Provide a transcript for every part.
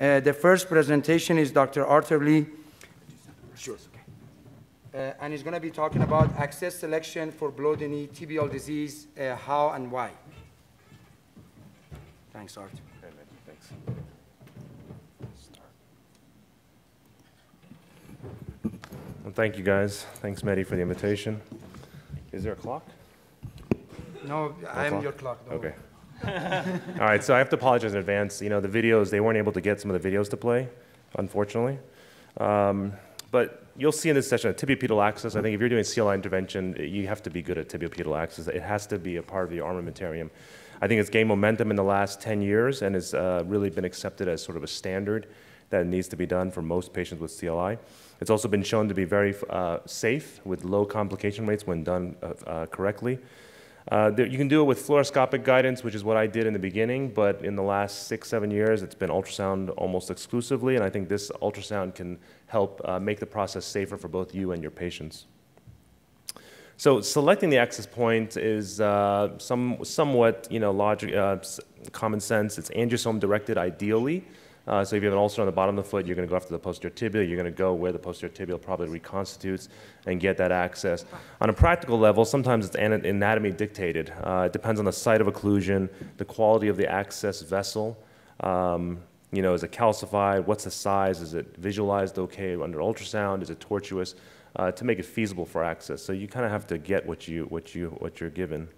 Uh, the first presentation is Dr. Arthur Lee. Sure. Uh, and he's going to be talking about access selection for below the knee tibial disease, uh, how and why. Thanks, Arthur. Thanks. Well, thank you, guys. Thanks, Mehdi, for the invitation. Is there a clock? No, I'm clock? your clock. don't Okay. All right, so I have to apologize in advance. You know, the videos, they weren't able to get some of the videos to play, unfortunately. Um, but you'll see in this session, tibiopedal access, I think if you're doing CLI intervention, you have to be good at tibiopedal access. It has to be a part of the armamentarium. I think it's gained momentum in the last 10 years and has uh, really been accepted as sort of a standard that needs to be done for most patients with CLI. It's also been shown to be very uh, safe with low complication rates when done uh, uh, correctly. Uh, there, you can do it with fluoroscopic guidance, which is what I did in the beginning, but in the last six, seven years, it's been ultrasound almost exclusively, and I think this ultrasound can help uh, make the process safer for both you and your patients. So selecting the access point is uh, some, somewhat, you know, logic, uh, common sense. It's angiosome directed ideally. Uh, so if you have an ulcer on the bottom of the foot, you're going to go after the posterior tibia. You're going to go where the posterior tibial probably reconstitutes and get that access. On a practical level, sometimes it's anatomy dictated. Uh, it depends on the site of occlusion, the quality of the access vessel. Um, you know, is it calcified? What's the size? Is it visualized okay under ultrasound? Is it tortuous? Uh, to make it feasible for access. So you kind of have to get what you what you what you're given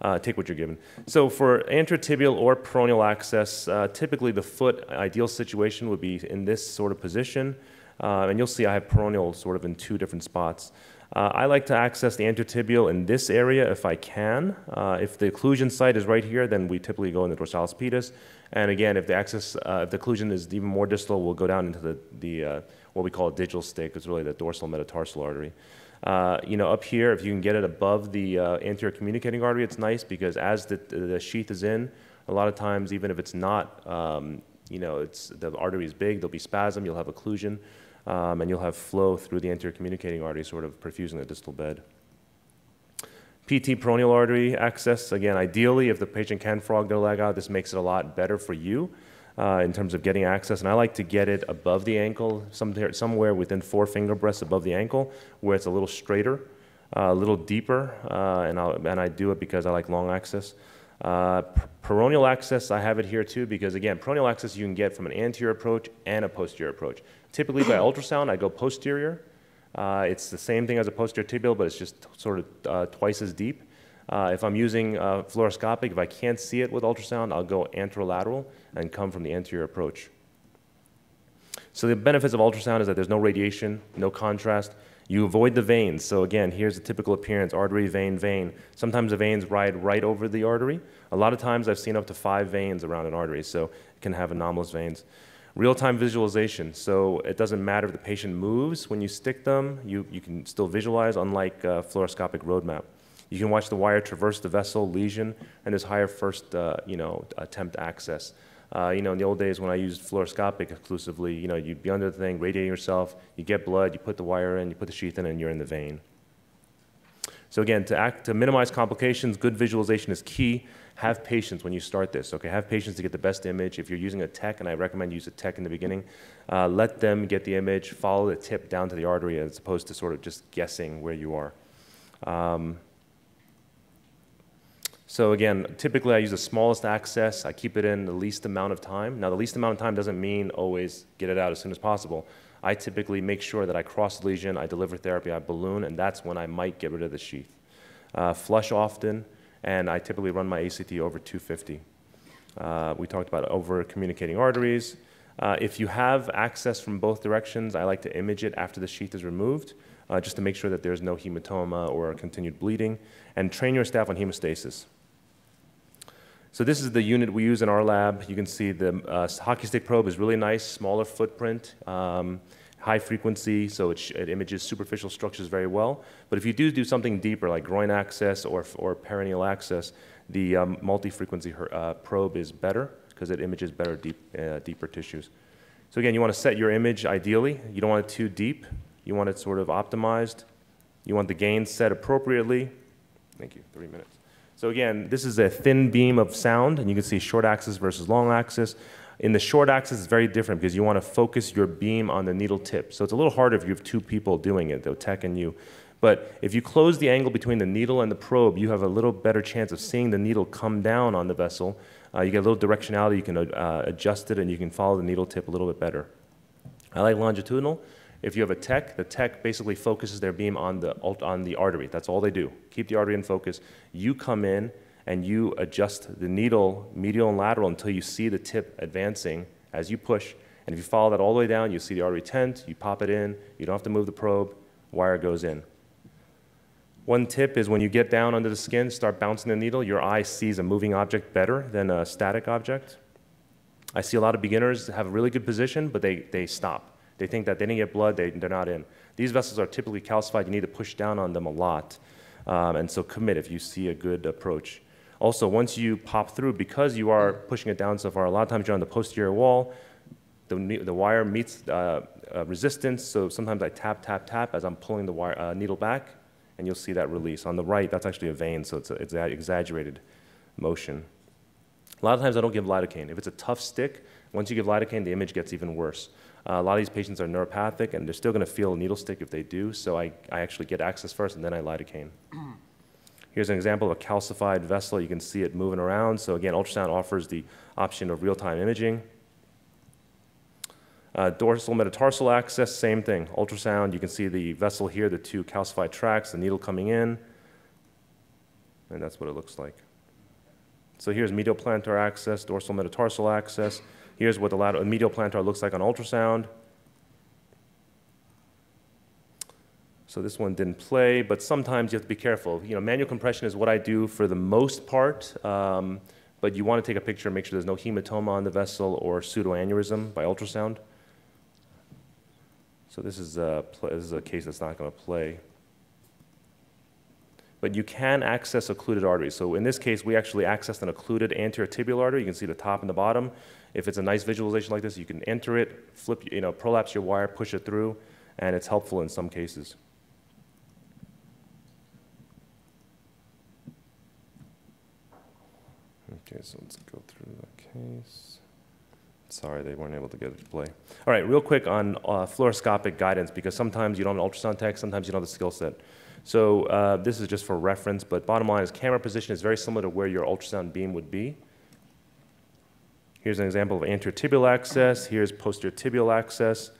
uh, take what you're given. So for anterotibial or peroneal access, uh, typically the foot ideal situation would be in this sort of position. Uh, and you'll see I have peroneal sort of in two different spots. Uh, I like to access the anterotibial in this area if I can. Uh, if the occlusion site is right here, then we typically go in the dorsalis pedis. And again, if the access, uh, if the occlusion is even more distal, we'll go down into the, the what we call a digital stick. It's really the dorsal metatarsal artery. Uh, you know, up here, if you can get it above the uh, anterior communicating artery, it's nice because as the, the sheath is in, a lot of times, even if it's not, um, you know, it's, the artery is big, there'll be spasm, you'll have occlusion, um, and you'll have flow through the anterior communicating artery, sort of perfusing the distal bed. PT peroneal artery access, again, ideally, if the patient can frog their leg out, this makes it a lot better for you uh, in terms of getting access. And I like to get it above the ankle, somewhere, somewhere within four finger breadths above the ankle, where it's a little straighter, uh, a little deeper. Uh, and, and, i do it because I like long access. Uh, peroneal access, I have it here too, because again, peroneal access you can get from an anterior approach and a posterior approach. Typically by ultrasound, I go posterior. Uh, it's the same thing as a posterior tibial, but it's just sort of uh, twice as deep. Uh, if I'm using uh, fluoroscopic, if I can't see it with ultrasound, I'll go anterolateral and come from the anterior approach. So the benefits of ultrasound is that there's no radiation, no contrast. You avoid the veins. So again, here's the typical appearance, artery, vein, vein. Sometimes the veins ride right over the artery. A lot of times I've seen up to five veins around an artery, so it can have anomalous veins. Real-time visualization. So it doesn't matter if the patient moves. When you stick them, you, you can still visualize, unlike uh, fluoroscopic roadmap. You can watch the wire traverse the vessel, lesion, and there's higher first, uh, you know, attempt access. Uh, you know, in the old days when I used fluoroscopic exclusively, you know, you'd be under the thing, radiating yourself, you get blood, you put the wire in, you put the sheath in, and you're in the vein. So again, to, act, to minimize complications, good visualization is key. Have patience when you start this, okay? Have patience to get the best image. If you're using a tech, and I recommend you use a tech in the beginning, uh, let them get the image, follow the tip down to the artery as opposed to sort of just guessing where you are. Um, so again, typically I use the smallest access. I keep it in the least amount of time. Now, the least amount of time doesn't mean always get it out as soon as possible. I typically make sure that I cross the lesion, I deliver therapy, I balloon, and that's when I might get rid of the sheath. Uh, flush often, and I typically run my ACT over 250. Uh, we talked about over communicating arteries. Uh, if you have access from both directions, I like to image it after the sheath is removed, uh, just to make sure that there's no hematoma or continued bleeding, and train your staff on hemostasis. So this is the unit we use in our lab. You can see the uh, hockey stick probe is really nice, smaller footprint, um, high frequency, so it, it, images superficial structures very well. But if you do do something deeper, like groin access or, or peroneal access, the um, multi-frequency uh, probe is better because it images better deep, uh, deeper tissues. So again, you want to set your image ideally. You don't want it too deep. You want it sort of optimized. You want the gain set appropriately. Thank you, three minutes. So again, this is a thin beam of sound, and you can see short axis versus long axis. In the short axis, it's very different because you want to focus your beam on the needle tip. So it's a little harder if you have two people doing it, the tech and you. But if you close the angle between the needle and the probe, you have a little better chance of seeing the needle come down on the vessel. Uh, you get a little directionality, you can uh, adjust it, and you can follow the needle tip a little bit better. I like longitudinal. If you have a tech, the tech basically focuses their beam on the, on the artery. That's all they do. Keep the artery in focus. You come in and you adjust the needle medial and lateral until you see the tip advancing as you push. And if you follow that all the way down, you see the artery tent, you pop it in, you don't have to move the probe, wire goes in. One tip is when you get down under the skin, start bouncing the needle, your eye sees a moving object better than a static object. I see a lot of beginners have a really good position, but they, they stop. They think that they didn't get blood, they, they're not in. These vessels are typically calcified. You need to push down on them a lot. Um, and so commit if you see a good approach. Also, once you pop through, because you are pushing it down so far, a lot of times you're on the posterior wall, the, the wire meets uh, uh, resistance, so sometimes I tap, tap, tap as I'm pulling the wire, uh, needle back, and you'll see that release. On the right, that's actually a vein, so it's, a, it's an exaggerated motion. A lot of times I don't give lidocaine. If it's a tough stick, once you give lidocaine, the image gets even worse. Uh, a lot of these patients are neuropathic, and they're still going to feel a needle stick if they do, so I, I actually get access first, and then I lidocaine. Here's an example of a calcified vessel. You can see it moving around. So again, ultrasound offers the option of real-time imaging. Uh, dorsal metatarsal access, same thing. Ultrasound, you can see the vessel here, the two calcified tracts, the needle coming in. And that's what it looks like. So here's medial plantar access, dorsal metatarsal access. Here's what the lateral, medial plantar looks like on ultrasound. So this one didn't play, but sometimes you have to be careful. You know, manual compression is what I do for the most part, um, but you want to take a picture and make sure there's no hematoma on the vessel or pseudoaneurysm by ultrasound. So this is a, this is a case that's not going to play. But you can access occluded arteries. So in this case, we actually accessed an occluded anterior tibial artery. You can see the top and the bottom. If it's a nice visualization like this, you can enter it, flip, you know, prolapse your wire, push it through, and it's helpful in some cases. Okay, so let's go through the case. Sorry, they weren't able to get it to play. All right, real quick on uh, fluoroscopic guidance, because sometimes you don't have ultrasound tech, sometimes you don't have the skill set. So uh, this is just for reference, but bottom line is camera position is very similar to where your ultrasound beam would be. Here's an example of anterior tibial access. Here's posterior tibial access.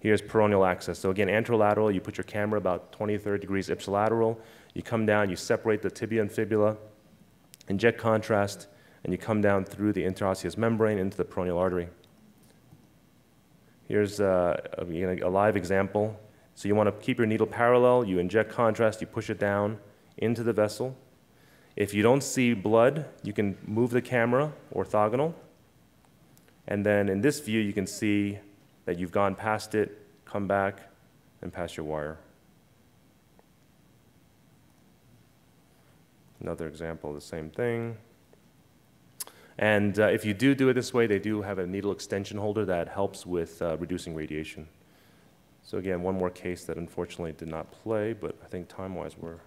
Here's peroneal access. So again, anterolateral, you put your camera about 20, 30 degrees ipsilateral. You come down, you separate the tibia and fibula, inject contrast, and you come down through the interosseous membrane into the peroneal artery. Here's uh, a, a, live example. So you want to keep your needle parallel, you inject contrast, you push it down into the vessel. If you don't see blood, you can move the camera orthogonal. And then in this view, you can see that you've gone past it, come back, and pass your wire. Another example the same thing. And uh, if you do do it this way, they do have a needle extension holder that helps with uh, reducing radiation. So again, one more case that unfortunately did not play, but I think time-wise we're.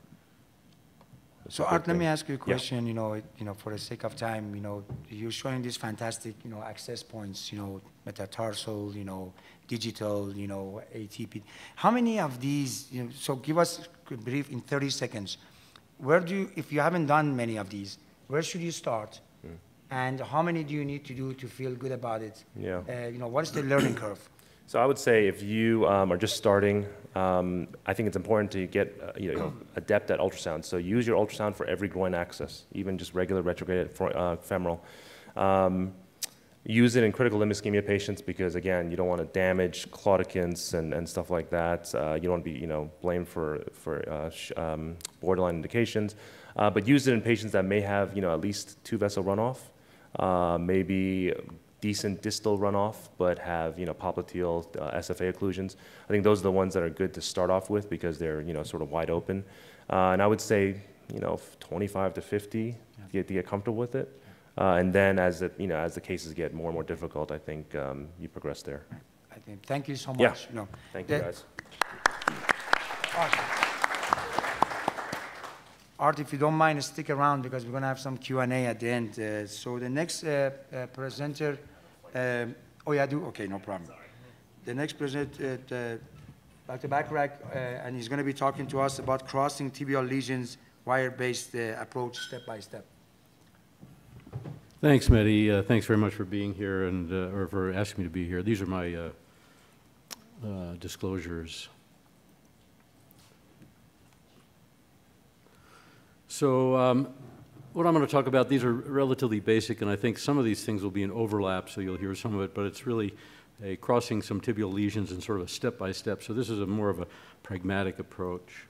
So Art, let me ask you a question. Yeah. You know, you know, for the sake of time, you know, you're showing these fantastic, you know, access points. You know, metatarsal, you know, digital, you know, ATP. How many of these? You know, so give us a brief in 30 seconds. Where do you, if you haven't done many of these, where should you start? and how many do you need to do to feel good about it? Yeah. Uh, you know, what's the learning curve? So I would say if you um, are just starting, um, I think it's important to get uh, you know, adept at ultrasound. So use your ultrasound for every groin access, even just regular retrograde uh, femoral. Um, use it in critical limb ischemia patients because again, you don't want to damage claudicants and, and stuff like that. Uh, you don't want to be you know blamed for for uh, um, borderline indications. Uh, but use it in patients that may have you know at least two vessel runoff uh, maybe decent distal runoff, but have you know popliteal uh, SFA occlusions. I think those are the ones that are good to start off with because they're you know sort of wide open. Uh, and I would say you know 25 to 50 yeah. to, get, to get comfortable with it. Uh, and then as it, you know as the cases get more and more difficult, I think um, you progress there. I think. Thank you so much. Yeah. You know, Thank you guys. Awesome. Art, if you don't mind, stick around because we're going to have some Q&A at the end. Uh, so the next uh, uh, presenter Um, oh, yeah, I do? Okay, no problem. The next presenter, uh, Dr. Bacharach, uh, and he's going to be talking to us about crossing tibial lesions, wire-based uh, approach, step by step. Thanks, Mehdi. Uh, thanks very much for being here and, uh, or for asking me to be here. These are my uh, uh, disclosures. So um, what I'm going to talk about, these are relatively basic, and I think some of these things will be in overlap, so you'll hear some of it, but it's really a crossing some tibial lesions and sort of a step-by-step. So this is a more of a pragmatic approach.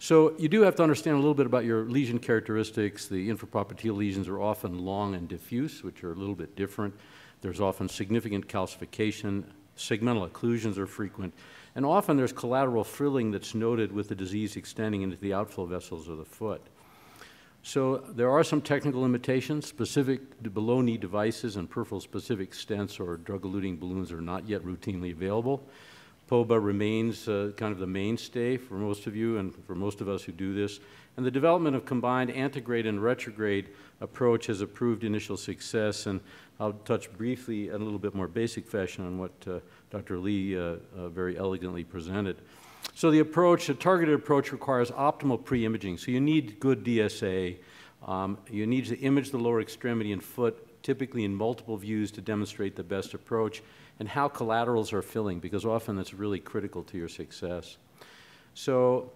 So you do have to understand a little bit about your lesion characteristics. The infrapopliteal lesions are often long and diffuse, which are a little bit different. There's often significant calcification. Segmental occlusions are frequent. And often there's collateral frilling that's noted with the disease extending into the outflow vessels of the foot. So there are some technical limitations. Specific below-knee devices and peripheral-specific stents or drug-eluting balloons are not yet routinely available. POBA remains uh, kind of the mainstay for most of you and for most of us who do this. And the development of combined antegrade and retrograde approach has proved initial success. And I'll touch briefly in a little bit more basic fashion on what uh, Dr. Lee uh, uh, very elegantly presented. So the approach, a targeted approach requires optimal pre-imaging. So you need good DSA. Um, you need to image the lower extremity and foot, typically in multiple views to demonstrate the best approach, and how collaterals are filling, because often that's really critical to your success. So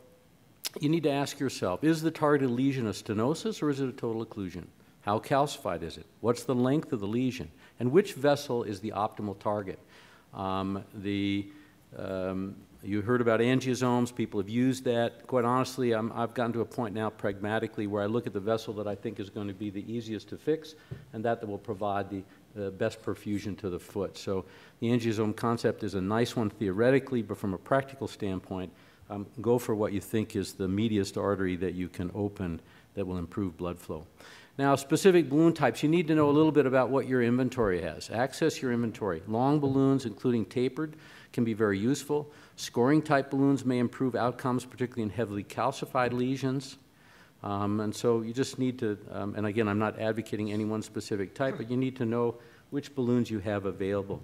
you need to ask yourself, is the targeted lesion a stenosis or is it a total occlusion? How calcified is it? What's the length of the lesion? And which vessel is the optimal target? Um, the, um, you heard about angiosomes. People have used that. Quite honestly, i have gotten to a point now pragmatically where I look at the vessel that I think is going to be the easiest to fix and that, that will provide the uh, best perfusion to the foot. So the angiosome concept is a nice one theoretically, but from a practical standpoint, um, go for what you think is the meatiest artery that you can open that will improve blood flow. Now, specific balloon types, you need to know a little bit about what your inventory has. Access your inventory. Long balloons, including tapered, can be very useful. Scoring type balloons may improve outcomes, particularly in heavily calcified lesions. Um, and so you just need to, um, and again, I'm not advocating any one specific type, but you need to know which balloons you have available.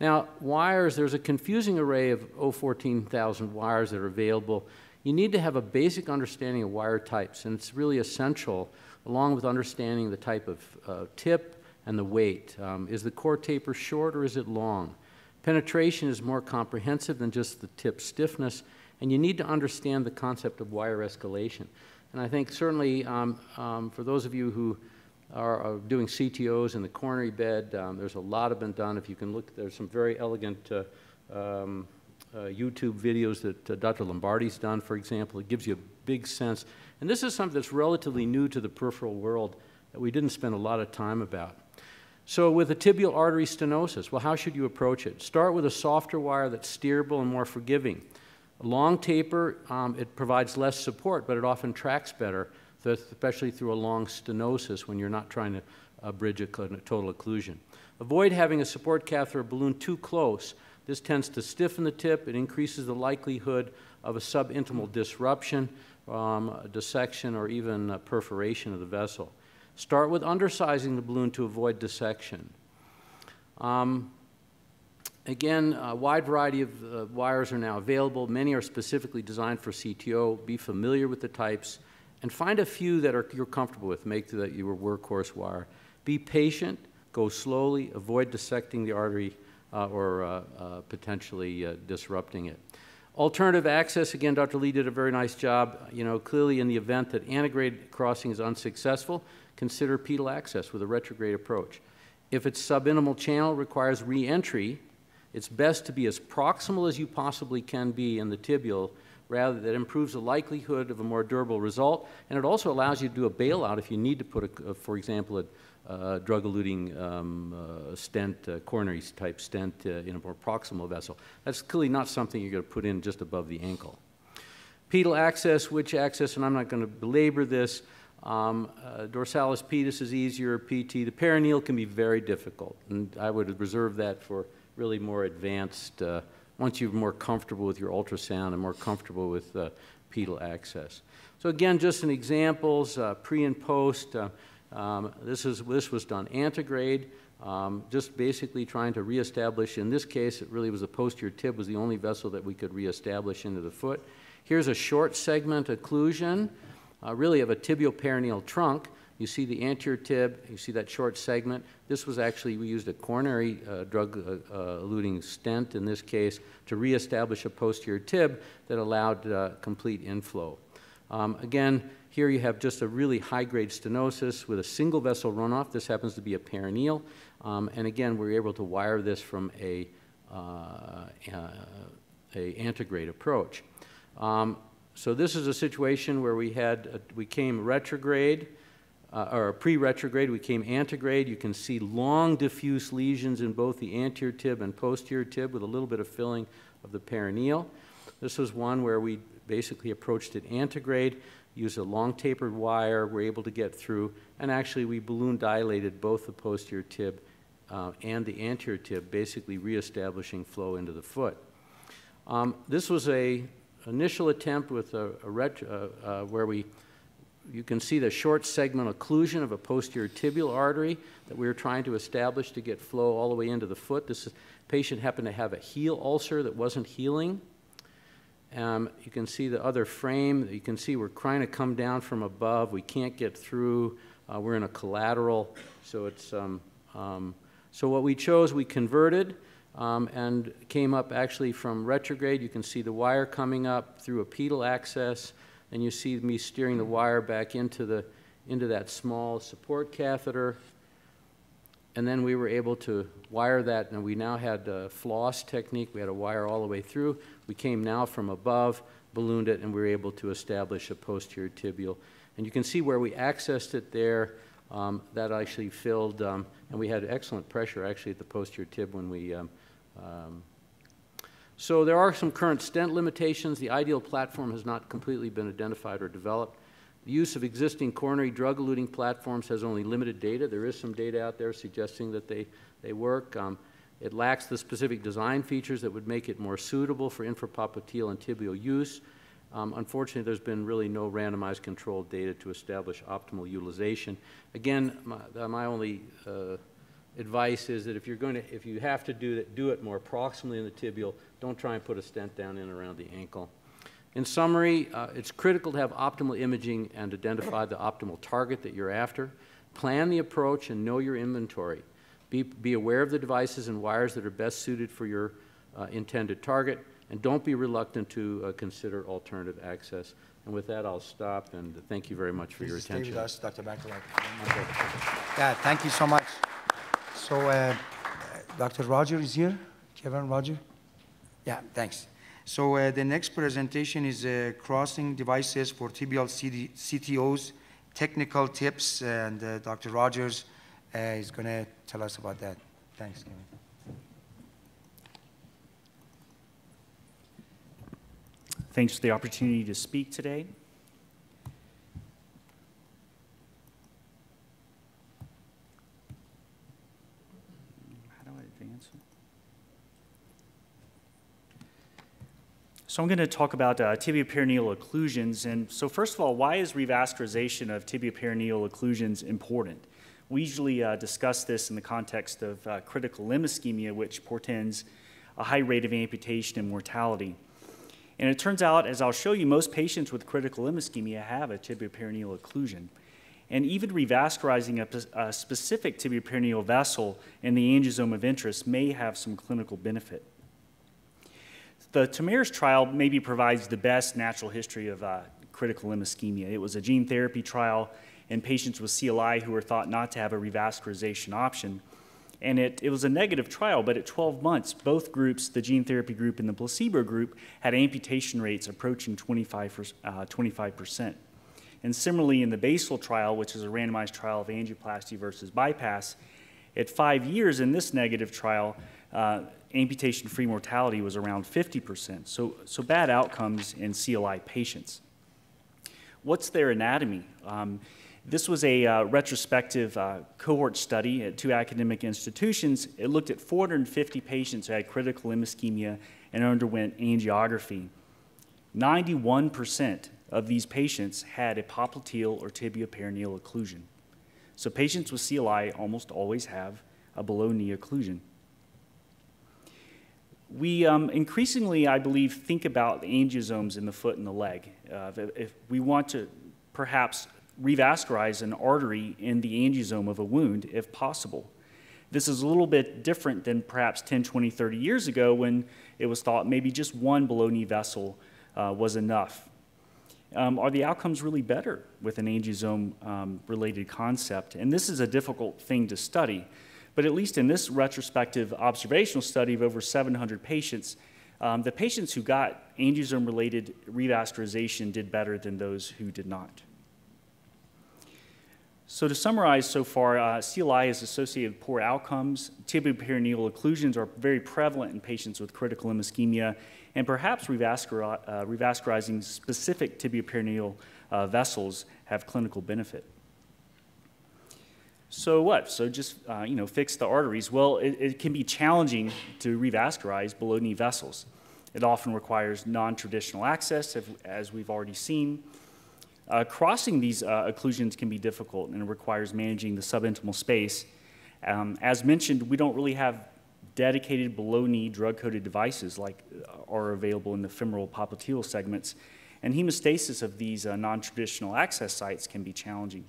Now, wires, there's a confusing array of oh, 14,000 wires that are available. You need to have a basic understanding of wire types, and it's really essential, along with understanding the type of uh, tip and the weight. Um, is the core taper short or is it long? Penetration is more comprehensive than just the tip stiffness, and you need to understand the concept of wire escalation. And I think certainly um, um, for those of you who are, are, doing CTOs in the coronary bed, um, there's a lot have been done. If you can look, there's some very elegant uh, um, uh, YouTube videos that uh, Dr. Lombardi's done, for example. It gives you a big sense. And this is something that's relatively new to the peripheral world that we didn't spend a lot of time about. So with a tibial artery stenosis, well, how should you approach it? Start with a softer wire that's steerable and more forgiving. A long taper, um, it provides less support, but it often tracks better, especially through a long stenosis when you're not trying to uh, bridge a total occlusion. Avoid having a support catheter balloon too close. This tends to stiffen the tip. It increases the likelihood of a subintimal disruption, um, dissection, or even perforation of the vessel. Start with undersizing the balloon to avoid dissection. Um, again, a wide variety of uh, wires are now available. Many are specifically designed for CTO. Be familiar with the types and find a few that are, you're comfortable with. Make that your workhorse wire. Be patient. Go slowly. Avoid dissecting the artery uh, or uh, uh potentially uh, disrupting it. Alternative access, again, Dr. Lee did a very nice job. You know, clearly in the event that antegrade crossing is unsuccessful, consider pedal access with a retrograde approach. If its subintimal channel requires re-entry, it's best to be as proximal as you possibly can be in the tibial rather that improves the likelihood of a more durable result and it also allows you to do a bailout if you need to put, a, for example, a, a drug-eluting um, uh, stent, uh, coronary type stent uh, in a more proximal vessel. That's clearly not something you're going to put in just above the ankle. Pedal access, which access, and I'm not going to belabor this, um, uh, dorsalis pedis is easier, PT. The peroneal can be very difficult, and I would reserve that for really more advanced, uh, once you're more comfortable with your ultrasound and more comfortable with uh, pedal access. So again, just some examples, uh, pre and post. Uh, um, this, is, this was done antegrade. Um, Just basically trying to reestablish, in this case, it really was the posterior tib was the only vessel that we could reestablish into the foot. Here's a short segment occlusion, uh, really of a tibial peroneal trunk. You see the anterior tib, you see that short segment. This was actually, we used a coronary uh, drug-eluting stent in this case to reestablish a posterior tib that allowed uh, complete inflow. Um, Again, here you have just a really high-grade stenosis with a single vessel runoff. This happens to be a peroneal. Um, And again, we're able to wire this from a, uh, uh, a antegrade approach. Um, So this is a situation where we had, uh, we came retrograde, uh, or pre-retrograde, we came antegrade. You can see long diffuse lesions in both the anterior tib and posterior tib with a little bit of filling of the peroneal. This was one where we basically approached it antegrade, used a long tapered wire, we were able to get through, and actually we balloon dilated both the posterior tib uh, and the anterior tib, basically reestablishing flow into the foot. Um, this was a initial attempt with a, a uh, uh, where we you can see the short segment occlusion of a posterior tibial artery that we were trying to establish to get flow all the way into the foot. This is, patient happened to have a heel ulcer that wasn't healing. Um, you can see the other frame. You can see we're trying to come down from above. We can't get through. Uh, we're in a collateral, so it's um, um, so what we chose, we converted um, and came up actually from retrograde. You can see the wire coming up through a pedal access and you see me steering the wire back into, the, into that small support catheter. And then we were able to wire that, and we now had a floss technique. We had a wire all the way through. We came now from above, ballooned it, and we were able to establish a posterior tibial. And you can see where we accessed it there. Um, that actually filled, um, and we had excellent pressure actually at the posterior tib when we um, um so there are some current stent limitations. The ideal platform has not completely been identified or developed. The use of existing coronary drug-eluting platforms has only limited data. There is some data out there suggesting that they, they work. Um, it lacks the specific design features that would make it more suitable for infrapopliteal and tibial use. Um, unfortunately, there's been really no randomized controlled data to establish optimal utilization. Again, my, my only uh, advice is that if you're going to, if you have to do it, do it more proximally in the tibial. Don't try and put a stent down in around the ankle. In summary, uh, it's critical to have optimal imaging and identify the optimal target that you're after. Plan the approach and know your inventory. Be, be aware of the devices and wires that are best suited for your uh, intended target, and don't be reluctant to uh, consider alternative access. And with that, I'll stop, and thank you very much for Please your attention. Stay with us, Dr. Bacharach. Yeah, thank you so much. So, uh, Dr. Roger is here? Kevin Roger? Yeah, thanks. So uh, the next presentation is uh, crossing devices for tibial CD CTOs, technical tips, and uh, Dr. Rogers uh, is going to tell us about that. Thanks, Kevin. Thanks for the opportunity to speak today. So I'm going to talk about uh, tibioperoneal occlusions. And so first of all, why is revascularization of tibioperoneal occlusions important? We usually uh, discuss this in the context of uh, critical limb ischemia, which portends a high rate of amputation and mortality. And it turns out, as I'll show you, most patients with critical limb ischemia have a tibioperoneal occlusion. And even revascularizing a, a specific tibioperoneal vessel in the angiosome of interest may have some clinical benefit. The TAMARIS trial maybe provides the best natural history of uh, critical limb ischemia. It was a gene therapy trial in patients with CLI who were thought not to have a revascularization option. And it, it was a negative trial, but at 12 months, both groups, the gene therapy group and the placebo group, had amputation rates approaching 25%. Uh, 25%. And similarly, in the BASIL trial, which is a randomized trial of angioplasty versus bypass, at five years in this negative trial, uh, amputation-free mortality was around 50%, so, so bad outcomes in CLI patients. What's their anatomy? Um, this was a uh, retrospective uh, cohort study at two academic institutions. It looked at 450 patients who had critical limb ischemia and underwent angiography. 91% of these patients had a popliteal or tibioperoneal occlusion. So patients with CLI almost always have a below knee occlusion. We um, increasingly, I believe, think about the angiosomes in the foot and the leg. Uh, if, if we want to perhaps revascularize an artery in the angiosome of a wound, if possible. This is a little bit different than perhaps 10, 20, 30 years ago when it was thought maybe just one below knee vessel uh, was enough. Um, are the outcomes really better with an angiosome um, related concept? And this is a difficult thing to study. But at least in this retrospective observational study of over 700 patients, um, the patients who got angiosome related revascularization did better than those who did not. So to summarize so far, uh, CLI is associated with poor outcomes. Tibioperoneal occlusions are very prevalent in patients with critical limb ischemia, and perhaps uh, revascularizing specific tibioperoneal uh, vessels have clinical benefit. So what? So just uh, you know fix the arteries. Well, it, it can be challenging to revascularize below knee vessels. It often requires non-traditional access, as we've already seen. Uh, crossing these uh, occlusions can be difficult and it requires managing the subintimal space. Um, as mentioned, we don't really have dedicated below knee drug coated devices like uh, are available in the femoral popliteal segments, and hemostasis of these uh, non traditional access sites can be challenging.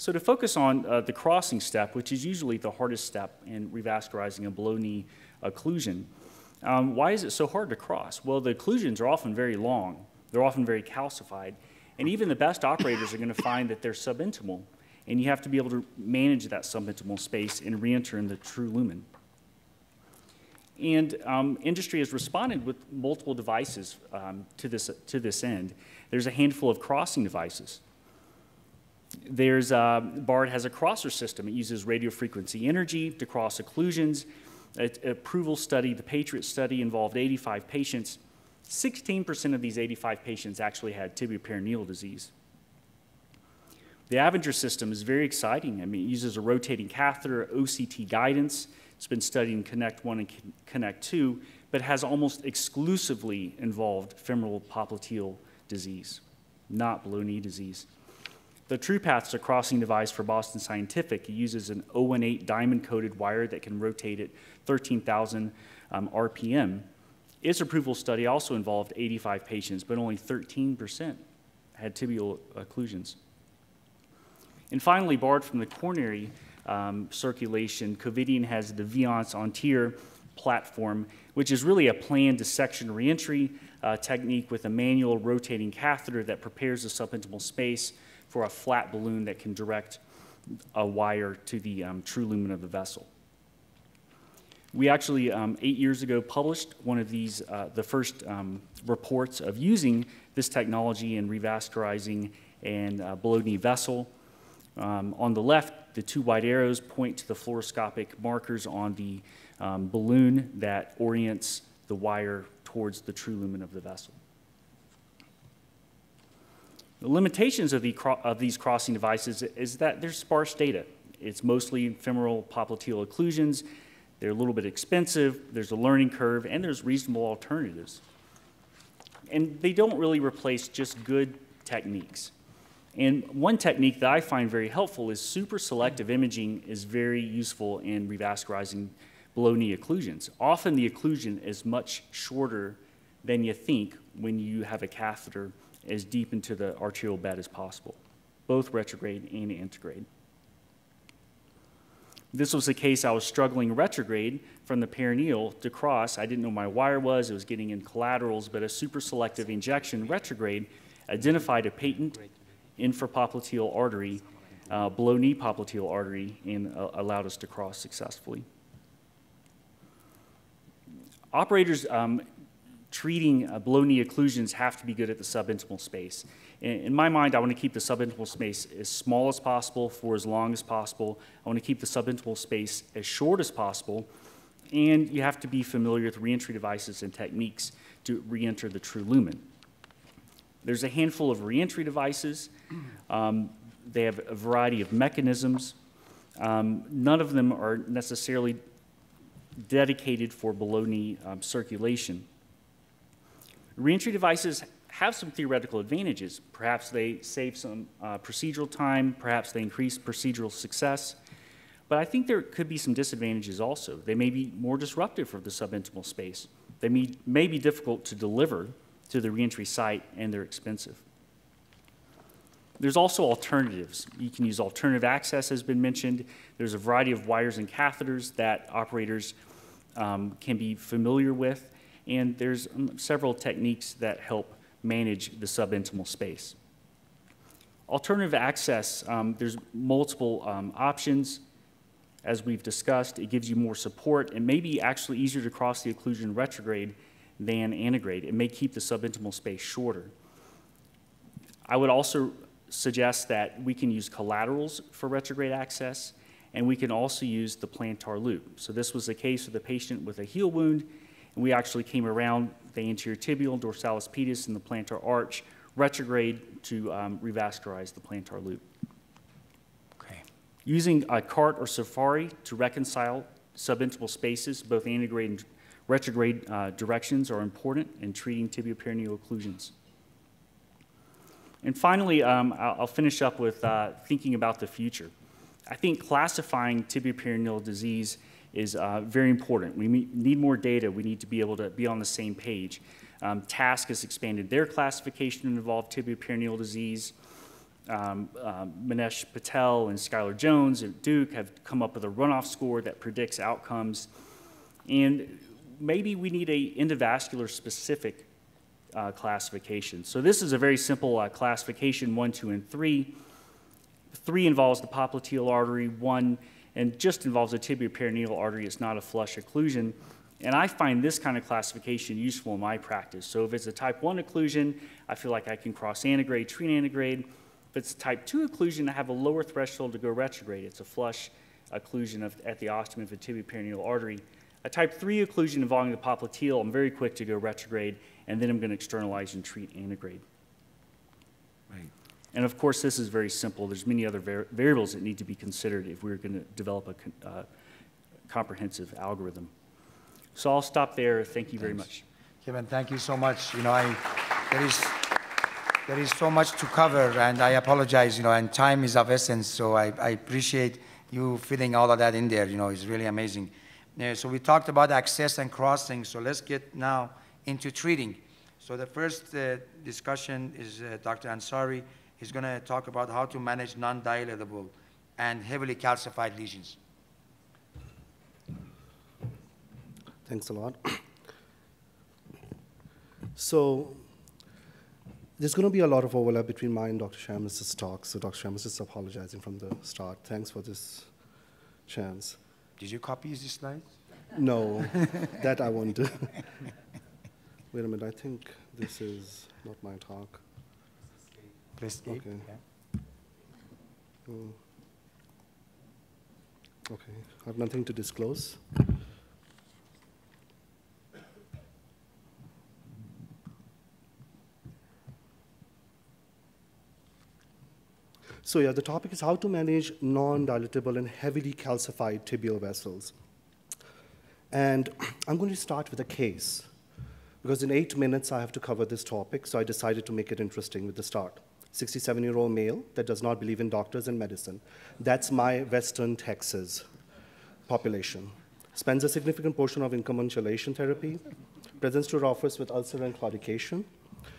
So, to focus on uh, the crossing step, which is usually the hardest step in revascularizing a below knee occlusion, um, why is it so hard to cross? Well, the occlusions are often very long, they're often very calcified, and even the best operators are going to find that they're subintimal, and you have to be able to manage that subintimal space and re-enter in the true lumen. And um, industry has responded with multiple devices um, to, this, to this end. There's a handful of crossing devices. There's, uh, BARD has a crosser system. It uses radio frequency energy to cross occlusions. Approval study, the Patriot study, involved 85 patients. 16% of these 85 patients actually had tibioperoneal disease. The Avinger system is very exciting. I mean, it uses a rotating catheter, OCT guidance. It's been studied in Connect 1 and Connect 2, but has almost exclusively involved femoral popliteal disease, not below knee disease. The TruePath is a crossing device for Boston Scientific. It uses an 018 diamond coated wire that can rotate at 13,000 um, RPM. Its approval study also involved 85 patients, but only 13% had tibial occlusions. And finally, barred from the coronary um, circulation, Covidien has the Viance Enteer platform, which is really a planned dissection reentry uh, technique with a manual rotating catheter that prepares the subintimal space for a flat balloon that can direct a wire to the um, true lumen of the vessel. We actually, um, eight years ago, published one of these, uh, the first um, reports of using this technology in revascularizing and uh, below knee vessel. Um, on the left, the two white arrows point to the fluoroscopic markers on the um, balloon that orients the wire towards the true lumen of the vessel. The limitations of, the of these crossing devices is that there's sparse data. It's mostly femoral popliteal occlusions they're a little bit expensive, there's a learning curve, and there's reasonable alternatives. And they don't really replace just good techniques. And one technique that I find very helpful is super selective imaging is very useful in revascularizing below knee occlusions. Often the occlusion is much shorter than you think when you have a catheter as deep into the arterial bed as possible, both retrograde and antegrade. This was the case I was struggling retrograde from the peroneal to cross. I didn't know my wire was, it was getting in collaterals, but a super selective injection retrograde identified a patent infrapopliteal artery, uh, below knee popliteal artery, and uh, allowed us to cross successfully. Operators um, treating uh, below knee occlusions have to be good at the subintimal space. In, in, my mind, I want to keep the subintimal space as small as possible for as long as possible. I want to keep the subintimal space as short as possible. And you have to be familiar with reentry devices and techniques to reenter the true lumen. There's a handful of reentry devices. Um, they have a variety of mechanisms. Um, none of them are necessarily dedicated for below knee um, circulation. Reentry devices have some theoretical advantages. Perhaps they save some uh, procedural time, perhaps they increase procedural success. But I think there could be some disadvantages also. They may be more disruptive for the subintimal space. They may, may be difficult to deliver to the reentry site, and they're expensive. There's also alternatives. You can use alternative access, has been mentioned. There's a variety of wires and catheters that operators um, can be familiar with, and there's um, several techniques that help manage the subintimal space. Alternative access, um, there's multiple um, options. As we've discussed, it gives you more support and may be actually easier to cross the occlusion retrograde than antegrade. It may keep the subintimal space shorter. I would also suggest that we can use collaterals for retrograde access, and we can also use the plantar loop. So this was the case with a patient with a heel wound, we actually came around the anterior tibial, dorsalis pedis, and the plantar arch retrograde to um, revascularize the plantar loop. Okay. Using a cart or safari to reconcile subintimal spaces, both antegrade and retrograde uh, directions are important in treating tibioperoneal occlusions. And finally, um, I'll, I'll, finish up with uh, thinking about the future. I think classifying tibioperoneal disease is uh, very important. We need more data. We need to be able to be on the same page. Um, TASC has expanded their classification to involve tibioperoneal disease. Um, um, Manesh Patel and Schuyler Jones at Duke have come up with a runoff score that predicts outcomes. And maybe we need a endovascular specific uh, classification. So this is a very simple uh, classification, one, two, and three. Three involves the popliteal artery, one and just involves a tibioperoneal artery. It's not a flush occlusion. And I find this kind of classification useful in my practice. So if it's a type 1 occlusion, I feel like I can cross antegrade, treat antegrade. If it's a type 2 occlusion, I have a lower threshold to go retrograde. It's a flush occlusion of, at the ostomy of the tibioperoneal artery. A type 3 occlusion involving the popliteal, I'm very quick to go retrograde, and then I'm going to externalize and treat antegrade. And of course, this is very simple. There's many other var variables that need to be considered if we're going to develop a uh, comprehensive algorithm. So I'll stop there. Thank you very much. Kevin, thank you so much. You know, I, there is, there is so much to cover, and I apologize, you know, and time is of essence, so I, I appreciate you fitting all of that in there, you know, it's really amazing. Yeah, so we talked about access and crossing, so let's get now into treating. So the first uh, discussion is uh, Dr. Ansari. He's going to talk about how to manage non-dilatable and heavily calcified lesions. Thanks a lot. So there's going to be a lot of overlap between mine and Dr. Shammas' talk. So Dr. Shammas is apologizing from the start. Thanks for this chance. Did you copy these slides? No, that I won't do. Wait a minute, I think this is not my talk. Press Okay. Yeah. Hmm. Okay, I have nothing to disclose. So yeah, the topic is how to manage non-dilatable and heavily calcified tibial vessels. And I'm going to start with a case, because in eight minutes I have to cover this topic, so I decided to make it interesting with the start. 67-year-old male that does not believe in doctors and medicine. That's my Western Texas population. Spends a significant portion of income on chelation therapy, presents to our office with ulcer and claudication,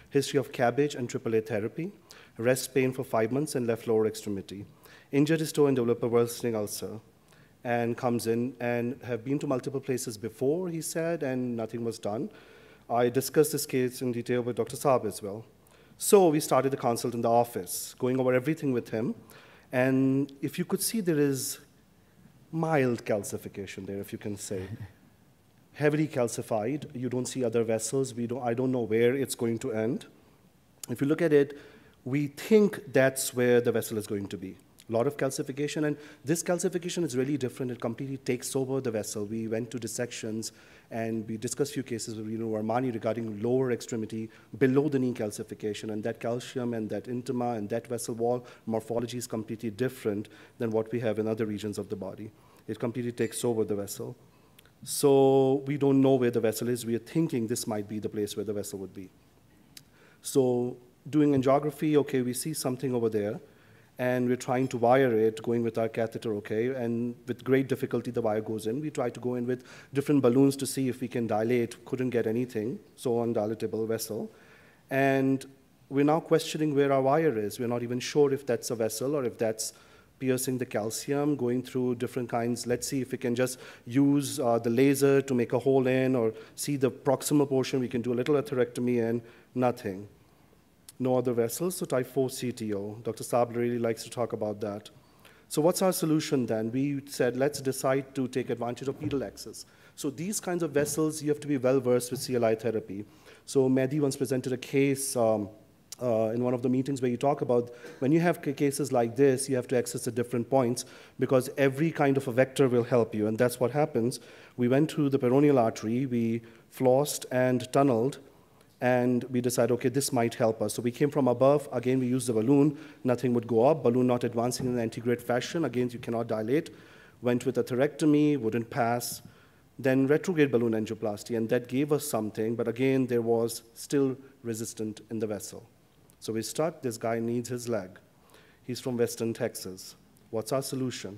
history of cabbage and AAA therapy, rest pain for five months and left lower extremity, injured his toe and developed a worsening ulcer, and comes in and have been to multiple places before, he said, and nothing was done. I discussed this case in detail with Dr. Saab as well. So we started the consult in the office, going over everything with him. And if you could see, there is mild calcification there, if you can say. Heavily calcified, you don't see other vessels. We don't, I don't know where it's going to end. If you look at it, we think that's where the vessel is going to be. A lot of calcification, and this calcification is really different. It completely takes over the vessel. We went to dissections, and we discussed a few cases with you know, Armani regarding lower extremity, below the knee calcification, and that calcium and that intima and that vessel wall morphology is completely different than what we have in other regions of the body. It completely takes over the vessel. So we don't know where the vessel is. We are thinking this might be the place where the vessel would be. So doing angiography, okay, we see something over there. And we're trying to wire it, going with our catheter, okay, and with great difficulty the wire goes in. We try to go in with different balloons to see if we can dilate, couldn't get anything, so undilatable vessel. And we're now questioning where our wire is. We're not even sure if that's a vessel or if that's piercing the calcium, going through different kinds. Let's see if we can just use uh, the laser to make a hole in or see the proximal portion. We can do a little atherectomy and nothing. No other vessels, so type 4 CTO. Dr. Sabler really likes to talk about that. So what's our solution then? We said, let's decide to take advantage of pedal access. So these kinds of vessels, you have to be well versed with CLI therapy. So Mehdi once presented a case um, uh, in one of the meetings where you talk about when you have cases like this, you have to access at different points because every kind of a vector will help you, and that's what happens. We went through the peroneal artery, we flossed and tunneled, and we decided, okay, this might help us. So we came from above. Again, we used the balloon. Nothing would go up. Balloon not advancing in an antegrade fashion. Again, you cannot dilate. Went with a atherectomy, wouldn't pass. Then retrograde balloon angioplasty, and that gave us something, but again, there was still resistant in the vessel. So we stuck, this guy needs his leg. He's from Western Texas. What's our solution?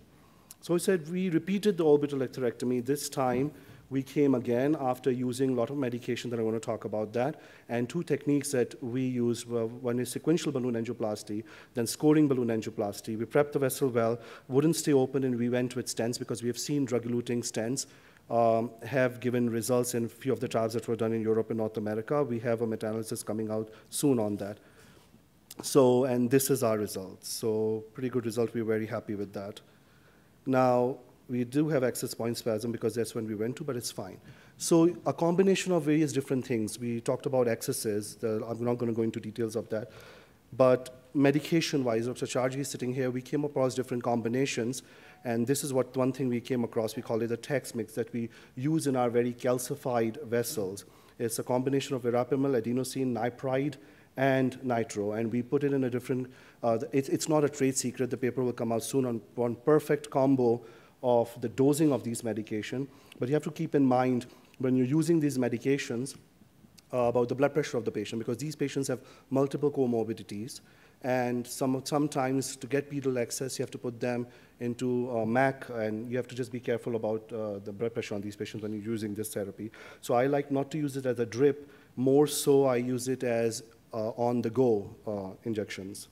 So we said we repeated the orbital atherectomy. This time we came again after using a lot of medication that I want to talk about that. And two techniques that we use were one is sequential balloon angioplasty, then scoring balloon angioplasty. We prepped the vessel well, wouldn't stay open, and we went with stents because we have seen drug-eluting stents um, have given results in a few of the trials that were done in Europe and North America. We have a meta-analysis coming out soon on that. So, and this is our results. So, pretty good result. We're very happy with that. Now, we do have access point spasm because that's when we went to, but it's fine. So, a combination of various different things. We talked about accesses. The, I'm not going to go into details of that. But medication wise, Dr. Charji is sitting here, we came across different combinations. And this is what one thing we came across. We call it the TEX mix that we use in our very calcified vessels. It's a combination of verapamil, adenosine, nipride, and nitro, and we put it in a different, uh, it, it's not a trade secret, the paper will come out soon on one perfect combo of the dosing of these medication, but you have to keep in mind when you're using these medications uh, about the blood pressure of the patient, because these patients have multiple comorbidities, and some, sometimes to get pedal access, you have to put them into uh, MAC, and you have to just be careful about uh, the blood pressure on these patients when you're using this therapy. So I like not to use it as a drip, more so I use it as uh, on-the-go uh, injections.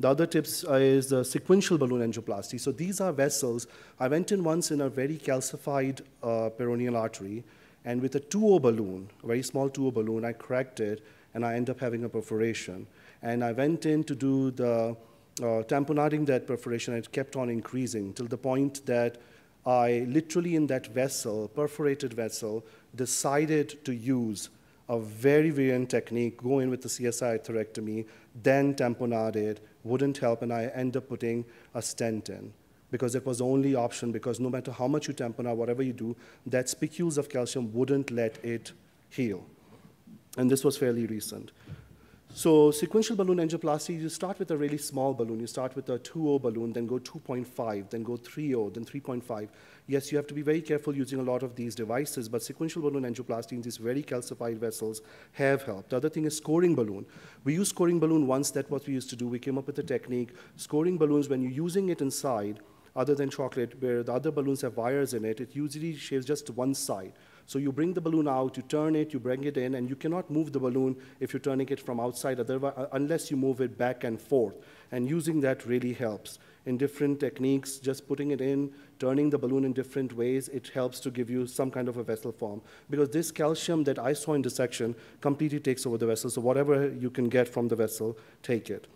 The other tips is the sequential balloon angioplasty. So these are vessels. I went in once in a very calcified uh, peroneal artery, and with a 2O balloon, a very small 2O balloon, I cracked it, and I end up having a perforation. And I went in to do the uh, tamponading that perforation, and it kept on increasing till the point that I literally in that vessel, perforated vessel, decided to use a very variant technique, go in with the CSI atherectomy, then tamponade it, wouldn't help, and I end up putting a stent in because it was the only option because no matter how much you tamponade, or whatever you do, that spicules of calcium wouldn't let it heal. And this was fairly recent. So sequential balloon angioplasty, you start with a really small balloon. You start with a 2O balloon, then go 2.5, then go 3O, then 3.5. Yes, you have to be very careful using a lot of these devices, but sequential balloon angioplasty in these very calcified vessels have helped. The other thing is scoring balloon. We use scoring balloon once, that's what we used to do. We came up with a technique. Scoring balloons, when you're using it inside, other than chocolate, where the other balloons have wires in it, it usually shaves just one side. So you bring the balloon out, you turn it, you bring it in, and you cannot move the balloon if you're turning it from outside uh, unless you move it back and forth. And using that really helps. In different techniques, just putting it in, turning the balloon in different ways, it helps to give you some kind of a vessel form. Because this calcium that I saw in dissection completely takes over the vessel. So whatever you can get from the vessel, take it.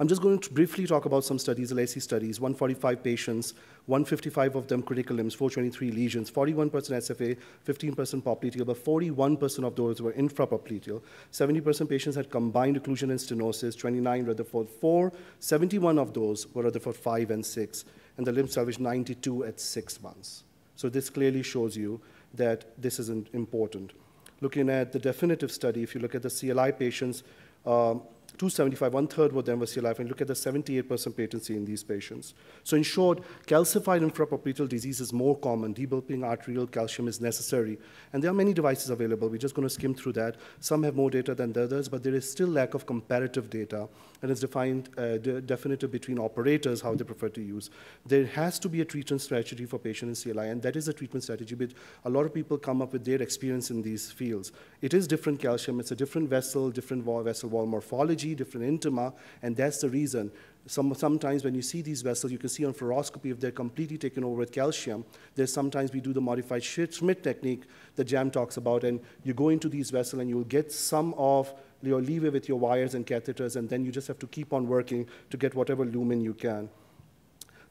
I'm just going to briefly talk about some studies, LACI studies, 145 patients, 155 of them critical limbs, 423 lesions, 41% SFA, 15% popliteal, but 41% of those were infrapopliteal. 70% patients had combined occlusion and stenosis, 29 Rutherford 4, 71 of those were Rutherford 5 and 6, and the limb salvage 92 at six months. So this clearly shows you that this is important. Looking at the definitive study, if you look at the CLI patients, um, 275, one-third were then was CLI, and look at the 78% patency in these patients. So in short, calcified infrapopliteal disease is more common. Debulking arterial calcium is necessary. And there are many devices available. We're just going to skim through that. Some have more data than the others, but there is still lack of comparative data, and it's defined uh, de definitive between operators how they prefer to use. There has to be a treatment strategy for patients in CLI, and that is a treatment strategy. But a lot of people come up with their experience in these fields. It is different calcium. It's a different vessel, different wall, vessel wall morphology, different intima, and that's the reason. Some, sometimes when you see these vessels, you can see on fluoroscopy if they're completely taken over with calcium. There's sometimes we do the modified Schmidt technique that Jam talks about, and you go into these vessels and you'll get some of your leeway with your wires and catheters, and then you just have to keep on working to get whatever lumen you can.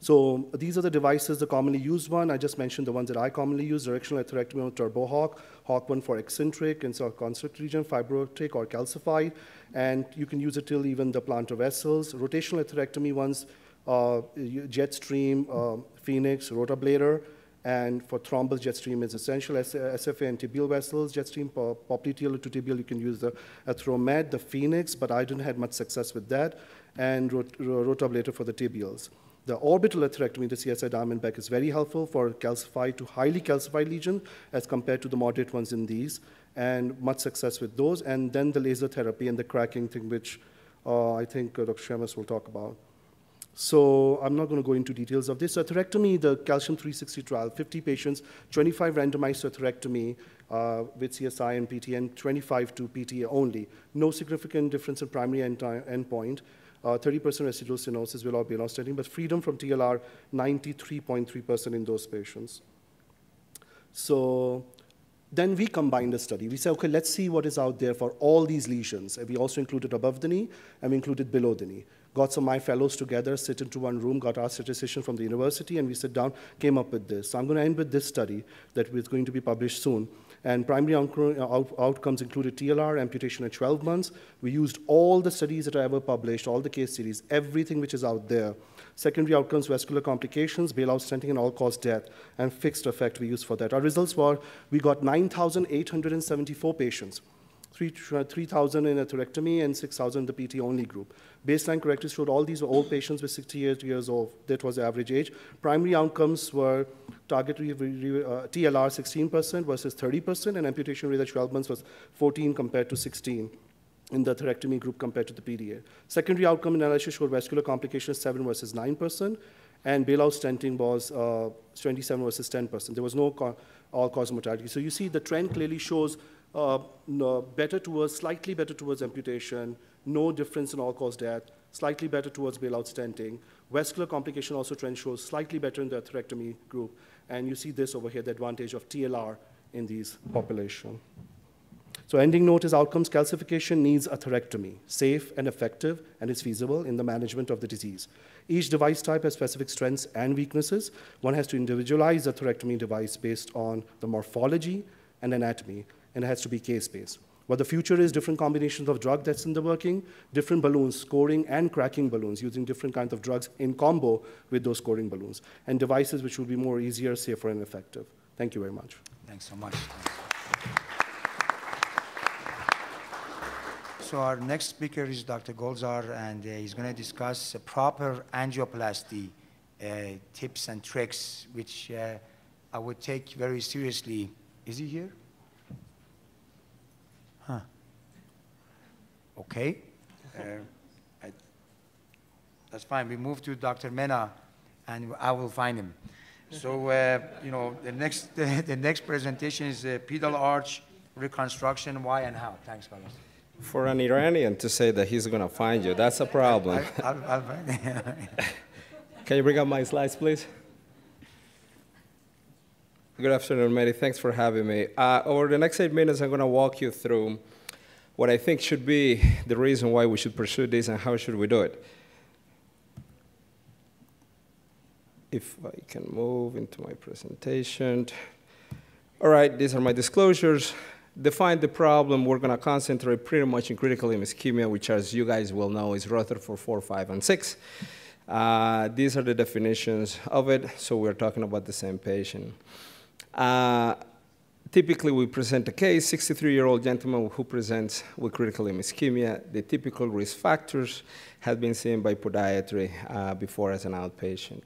So these are the devices, the commonly used one. I just mentioned the ones that I commonly use, directional atherectomy on TurboHawk, Hawk one for eccentric and so constrict region, fibrotic or calcified, and you can use it till even the plantar vessels. Rotational atherectomy ones, uh, Jetstream, uh, Phoenix, Rotablator, and for thrombus, Jetstream is essential. SFA and tibial vessels, Jetstream, popliteal to tibial, you can use the AtheroMed, the Phoenix, but I didn't have much success with that, and rot Rotablator for the tibials. The orbital atherectomy, the CSI Diamondback, is very helpful for calcified to highly calcified lesions as compared to the moderate ones in these, and much success with those. And then the laser therapy and the cracking thing, which uh, I think uh, Dr. Shammas will talk about. So I'm not going to go into details of this. Atherectomy, the calcium 360 trial, 50 patients, 25 randomized atherectomy uh, with CSI and PT, and 25 to PTA only. No significant difference in primary end endpoint. 30% uh, residual stenosis will all be lost but freedom from TLR, 93.3% in those patients. So then we combined the study. We said, okay, let's see what is out there for all these lesions. And we also included above the knee, and we included below the knee. Got some of my fellows together, sit into one room, got our statistician from the university, and we sit down, came up with this. So I'm going to end with this study that is going to be published soon. And primary uh, out outcomes included TLR, amputation at 12 months. We used all the studies that I ever published, all the case series, everything which is out there. Secondary outcomes, vascular complications, bailout stenting, and all-cause death, and fixed effect we used for that. Our results were we got 9,874 patients. 3,000 in atherectomy and 6,000 in the PT only group. Baseline characteristics showed all these were old patients with 68 years old. That was the average age. Primary outcomes were target uh, TLR 16% versus 30%, and amputation rate at 12 months was 14 compared to 16 in the atherectomy group compared to the PDA. Secondary outcome analysis showed vascular complications 7 versus 9%, and bailout stenting was uh, 27 versus 10%. There was no all-cause mortality. So you see the trend clearly shows uh, no, better towards, slightly better towards amputation, no difference in all-cause death, slightly better towards bailout stenting. Vascular complication also trend shows slightly better in the atherectomy group. And you see this over here, the advantage of TLR in these population. So ending note is outcomes calcification needs atherectomy, safe and effective, and is feasible in the management of the disease. Each device type has specific strengths and weaknesses. One has to individualize the atherectomy device based on the morphology and anatomy, and it has to be case-based. What the future is different combinations of drug that's in the working, different balloons, scoring and cracking balloons, using different kinds of drugs in combo with those scoring balloons, and devices which will be more easier, safer, and effective. Thank you very much. Thanks so much. So our next speaker is Dr. Golzar, and uh, he's going to discuss proper angioplasty uh, tips and tricks, which uh, I would take very seriously. Is he here? Huh. Okay. Uh, I, that's fine. We move to Dr. Mena, and I will find him. So, uh, you know, the next, the, the next presentation is uh, pedal arch reconstruction, why and how. Thanks, fellas. For an Iranian to say that he's going to find you, that's a problem. I, I'll, I'll Can you bring up my slides, please? Good afternoon, Mehdi. Thanks for having me. Uh, over the next eight minutes, I'm going to walk you through what I think should be the reason why we should pursue this and how should we do it. If I can move into my presentation. All right, these are my disclosures. Define the problem, we're going to concentrate pretty much in critical ischemia, which as you guys will know is Rutherford 4, 5, and 6. Uh, these are the definitions of it, so we're talking about the same patient. Uh, typically, we present a case, 63-year-old gentleman who presents with critical limb ischemia. The typical risk factors have been seen by podiatry uh, before as an outpatient.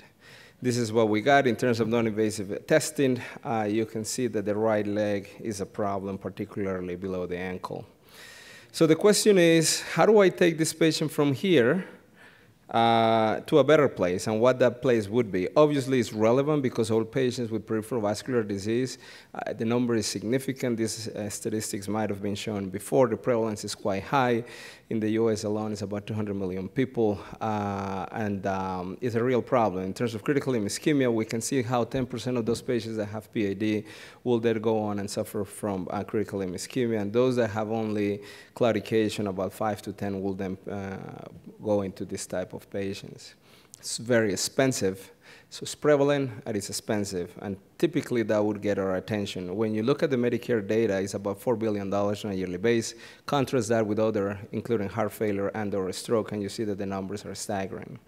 This is what we got in terms of non-invasive testing. Uh, you can see that the right leg is a problem, particularly below the ankle. So the question is, how do I take this patient from here uh, to a better place and what that place would be. Obviously, it's relevant because all patients with peripheral vascular disease, uh, the number is significant. These uh, statistics might have been shown before. The prevalence is quite high. In the US alone, it's about 200 million people, uh, and um, it's a real problem. In terms of critical ischemia, we can see how 10% of those patients that have PAD will then go on and suffer from uh, critical ischemia, and those that have only claudication, about 5 to 10 will then uh, go into this type of patients. It's very expensive, so it's prevalent and it's expensive, and typically that would get our attention. When you look at the Medicare data, it's about $4 billion on a yearly base. Contrast that with other, including heart failure and or stroke, and you see that the numbers are staggering.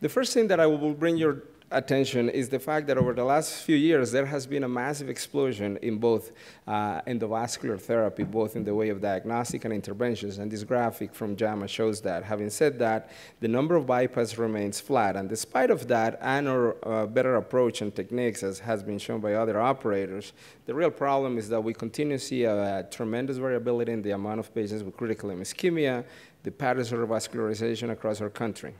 The first thing that I will bring your attention is the fact that over the last few years, there has been a massive explosion in both uh, endovascular therapy, both in the way of diagnostic and interventions, and this graphic from JAMA shows that. Having said that, the number of bypass remains flat, and despite of that, and or uh, better approach and techniques, as has been shown by other operators, the real problem is that we continue to see a, a tremendous variability in the amount of patients with critical ischemia, the patterns of vascularization across our country.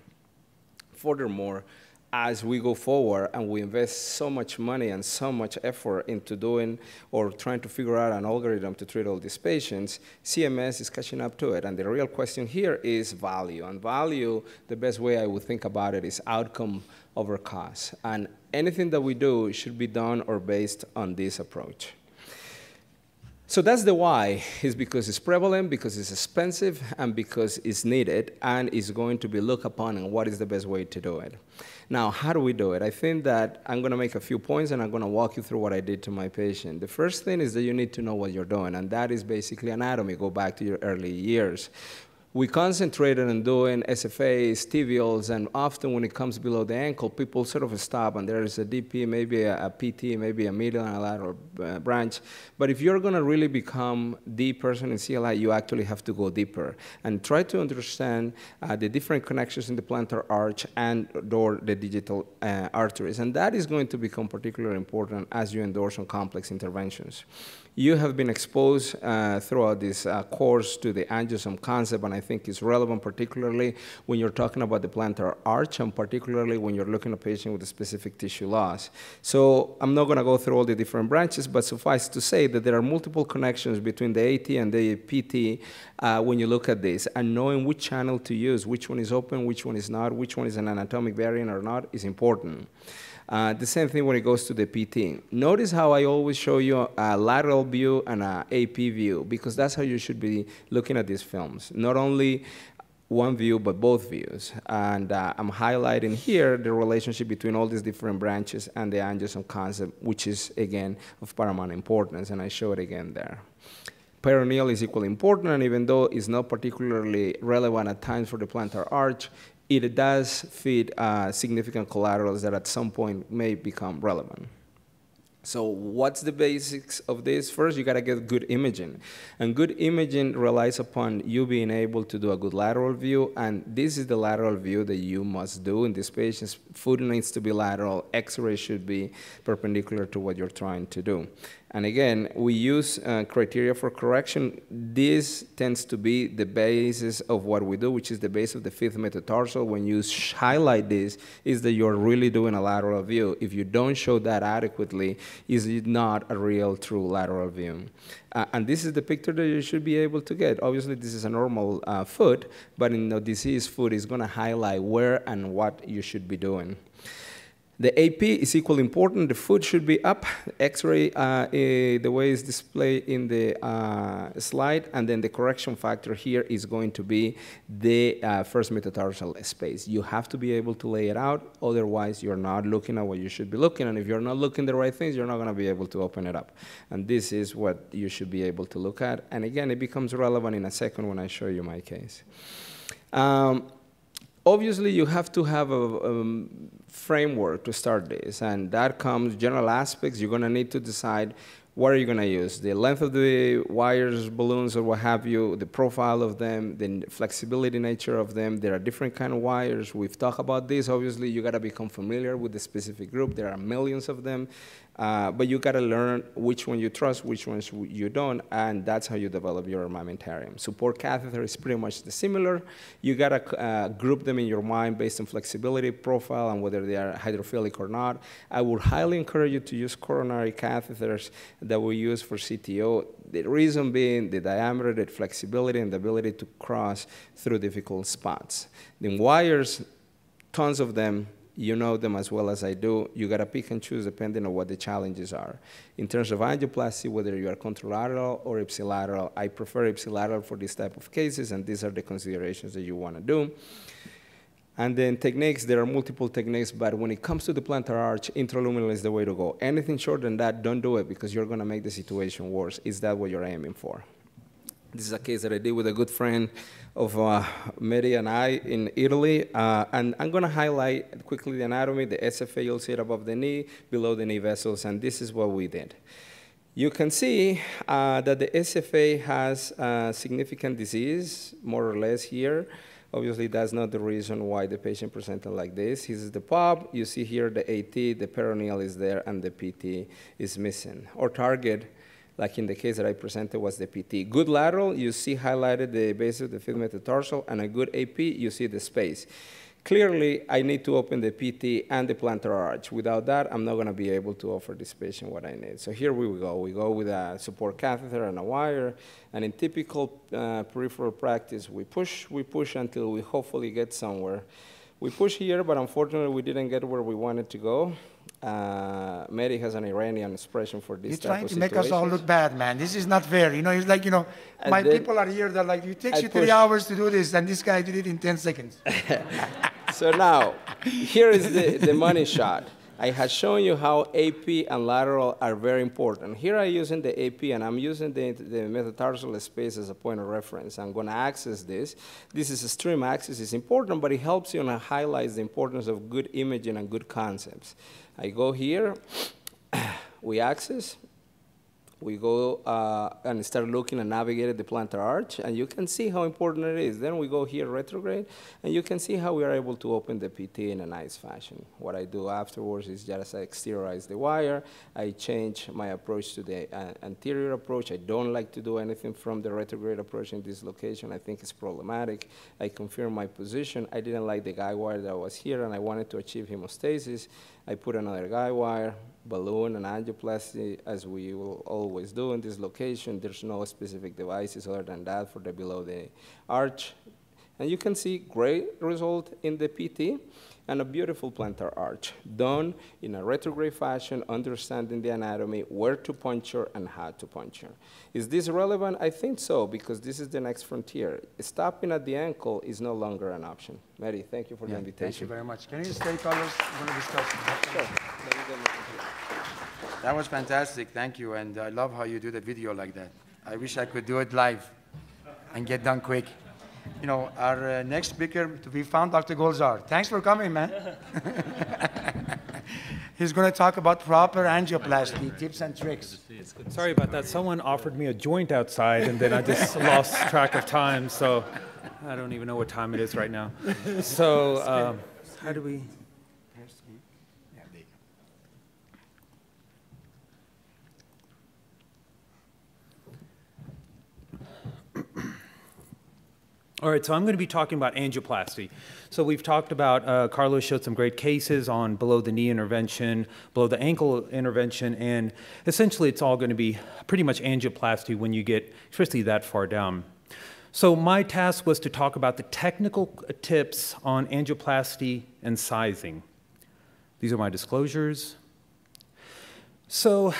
Furthermore, as we go forward and we invest so much money and so much effort into doing or trying to figure out an algorithm to treat all these patients, CMS is catching up to it. And the real question here is value. And value, the best way I would think about it is outcome over cost. And anything that we do should be done or based on this approach. So that's the why, is because it's prevalent, because it's expensive, and because it's needed, and is going to be looked upon, and what is the best way to do it. Now, how do we do it? I think that I'm going to make a few points, and I'm going to walk you through what I did to my patient. The first thing is that you need to know what you're doing, and that is basically anatomy. Go back to your early years we concentrated on doing SFAs, tibials, and often when it comes below the ankle, people sort of stop and there is a DP, maybe a, a PT, maybe a medial and a lateral uh, branch. But if you're going to really become the person in CLI, you actually have to go deeper and try to understand uh, the different connections in the plantar arch and or the digital uh, arteries. And that is going to become particularly important as you endorse on complex interventions. You have been exposed uh, throughout this uh, course to the angiosome concept, and I think it's relevant particularly when you're talking about the plantar arch, and particularly when you're looking at a patient with a specific tissue loss. So I'm not going to go through all the different branches, but suffice to say that there are multiple connections between the AT and the PT uh, when you look at this, and knowing which channel to use, which one is open, which one is not, which one is an anatomic variant or not, is important. Uh, the same thing when it goes to the PT. Notice how I always show you a lateral view and an AP view, because that's how you should be looking at these films. Not only one view, but both views. And uh, I'm highlighting here the relationship between all these different branches and the angiosome concept, which is, again, of paramount importance, and I show it again there. Peroneal is equally important, and even though it's not particularly relevant at times for the plantar arch, it does feed uh, significant collaterals that at some point may become relevant. So what's the basics of this? First, you got to get good imaging. And good imaging relies upon you being able to do a good lateral view, and this is the lateral view that you must do in these patients. Foot needs to be lateral, x-ray should be perpendicular to what you're trying to do. And again, we use uh, criteria for correction. This tends to be the basis of what we do, which is the base of the fifth metatarsal. When you highlight this, is that you're really doing a lateral view. If you don't show that adequately, is it not a real true lateral view. Uh, and this is the picture that you should be able to get. Obviously, this is a normal uh, foot, but in the disease foot, it's going to highlight where and what you should be doing. The AP is equally important. The foot should be up, X-ray uh, eh, the way it's displayed in the uh, slide, and then the correction factor here is going to be the uh, first metatarsal space. You have to be able to lay it out, otherwise you're not looking at what you should be looking, and if you're not looking the right things, you're not going to be able to open it up. And this is what you should be able to look at. And again, it becomes relevant in a second when I show you my case. Um, obviously, you have to have a, um, framework to start this, and that comes general aspects. You're going to need to decide what are you going to use? The length of the wires, balloons, or what have you, the profile of them, the flexibility nature of them. There are different kind of wires. We've talked about this. Obviously, you got to become familiar with the specific group. There are millions of them. Uh, but you got to learn which one you trust, which ones you don't, and that's how you develop your armamentarium. Support catheter is pretty much the similar. You got to uh, group them in your mind based on flexibility profile and whether they are hydrophilic or not. I would highly encourage you to use coronary catheters that we use for CTO. The reason being the diameter, the flexibility, and the ability to cross through difficult spots. The wires, tons of them, you know them as well as I do. You got to pick and choose depending on what the challenges are. In terms of angioplasty, whether you are contralateral or ipsilateral, I prefer ipsilateral for this type of cases, and these are the considerations that you want to do. And then techniques, there are multiple techniques, but when it comes to the plantar arch, intraluminal is the way to go. Anything short than that, don't do it because you're going to make the situation worse. Is that what you're aiming for? This is a case that I did with a good friend of uh, Mehdi and I in Italy. Uh, and I'm going to highlight quickly the anatomy, the SFA, you'll see it above the knee, below the knee vessels, and this is what we did. You can see uh, that the SFA has significant disease, more or less here. Obviously, that's not the reason why the patient presented like this. This is the pop. You see here the AT, the peroneal is there, and the PT is missing. Or target like in the case that I presented was the PT. Good lateral, you see highlighted the base of the fifth metatarsal, and a good AP, you see the space. Clearly, I need to open the PT and the plantar arch. Without that, I'm not going to be able to offer this patient what I need. So here we go. We go with a support catheter and a wire. And in typical uh, peripheral practice, we push, we push until we hopefully get somewhere. We push here, but unfortunately, we didn't get where we wanted to go. Uh, Mehdi has an Iranian expression for this You're type trying of to make us all look bad, man. This is not fair. You know, it's like, you know, I my people are here, they're like, it takes I you three hours to do this, and this guy did it in 10 seconds. So now, here is the, the money shot. I had shown you how AP and lateral are very important. Here I'm using the AP and I'm using the, the metatarsal space as a point of reference. I'm going to access this. This is a stream axis. It's important, but it helps you and highlights the importance of good imaging and good concepts. I go here, we access, we go uh, and start looking and navigate the plantar arch, and you can see how important it is. Then we go here retrograde, and you can see how we are able to open the PT in a nice fashion. What I do afterwards is just I exteriorize the wire. I change my approach to the uh, anterior approach. I don't like to do anything from the retrograde approach in this location. I think it's problematic. I confirm my position. I didn't like the guy wire that was here, and I wanted to achieve hemostasis. I put another guy wire, balloon, and angioplasty, as we will always do in this location. There's no specific devices other than that for the below the arch. And you can see great result in the PT and a beautiful plantar arch, done in a retrograde fashion, understanding the anatomy, where to puncture and how to puncture. Is this relevant? I think so, because this is the next frontier. Stopping at the ankle is no longer an option. Mehdi, thank you for the invitation. Thank you very much. Can you stay, fellas? We're going to discuss. Sure. Let me get my computer. That was fantastic, thank you, and I love how you do the video like that. I wish I could do it live and get done quick. You know, our uh, next speaker to be found, Dr. Golzar. Thanks for coming, man. He's going to talk about proper angioplasty, tips and tricks. Sorry about that. Someone offered me a joint outside, and then I just lost track of time. So I don't even know what time it is right now. So um, how do we? All right. So I'm going to be talking about angioplasty. So we've talked about. Uh, Carlos showed some great cases on below the knee intervention, below the ankle intervention, and essentially it's all going to be pretty much angioplasty when you get, especially that far down. So my task was to talk about the technical tips on angioplasty and sizing. These are my disclosures. So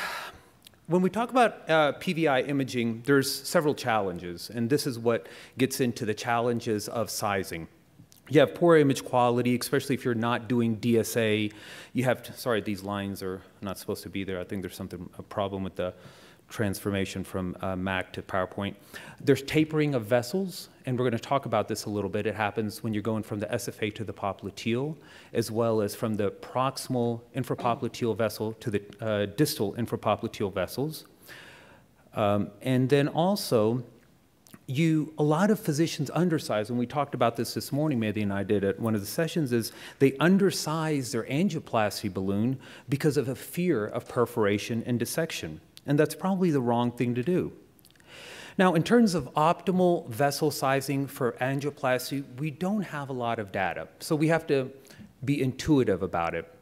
when we talk about uh, PVI imaging, there's several challenges, and this is what gets into the challenges of sizing. You have poor image quality, especially if you're not doing DSA. You have, sorry, these lines are not supposed to be there. I think there's something, a problem with the transformation from uh, Mac to PowerPoint. There's tapering of vessels, and we're going to talk about this a little bit. It happens when you're going from the SFA to the popliteal, as well as from the proximal infrapopliteal vessel to the uh, distal infrapopliteal vessels. Um, and then also, you a lot of physicians undersize and we talked about this this morning Mehdi and i did at one of the sessions is they undersize their angioplasty balloon because of a fear of perforation and dissection and that's probably the wrong thing to do. Now in terms of optimal vessel sizing for angioplasty we don't have a lot of data so we have to be intuitive about it.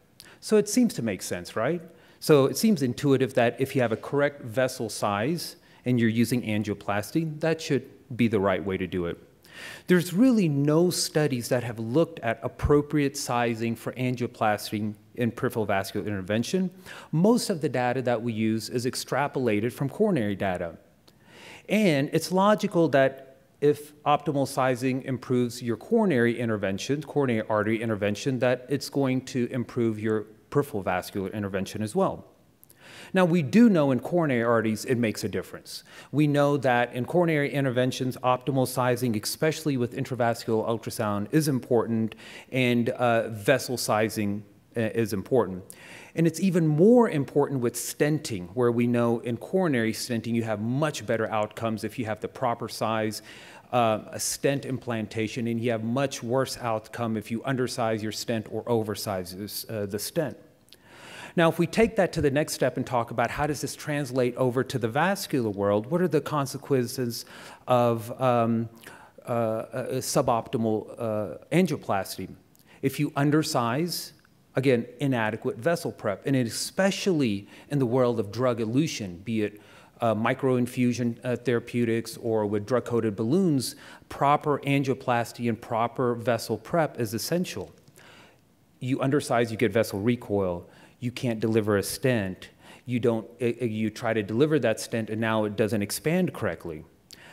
So it seems to make sense right? So it seems intuitive that if you have a correct vessel size and you're using angioplasty, that should be the right way to do it. There's really no studies that have looked at appropriate sizing for angioplasty in peripheral vascular intervention. Most of the data that we use is extrapolated from coronary data. And it's logical that if optimal sizing improves your coronary intervention, coronary artery intervention, that it's going to improve your peripheral vascular intervention as well. Now, we do know in coronary arteries it makes a difference. We know that in coronary interventions, optimal sizing, especially with intravascular ultrasound, is important, and uh, vessel sizing is important. And it's even more important with stenting, where we know in coronary stenting you have much better outcomes if you have the proper size. Uh, a stent implantation, and you have much worse outcome if you undersize your stent or oversize uh, the stent. Now, if we take that to the next step and talk about how does this translate over to the vascular world, what are the consequences of um, uh, uh, suboptimal uh, angioplasty? If you undersize, again, inadequate vessel prep, and especially in the world of drug elution, be it uh, microinfusion uh, therapeutics or with drug-coated balloons, proper angioplasty and proper vessel prep is essential. You undersize, you get vessel recoil you can't deliver a stent. You don't, eh, eh, you try to deliver that stent and now it doesn't expand correctly.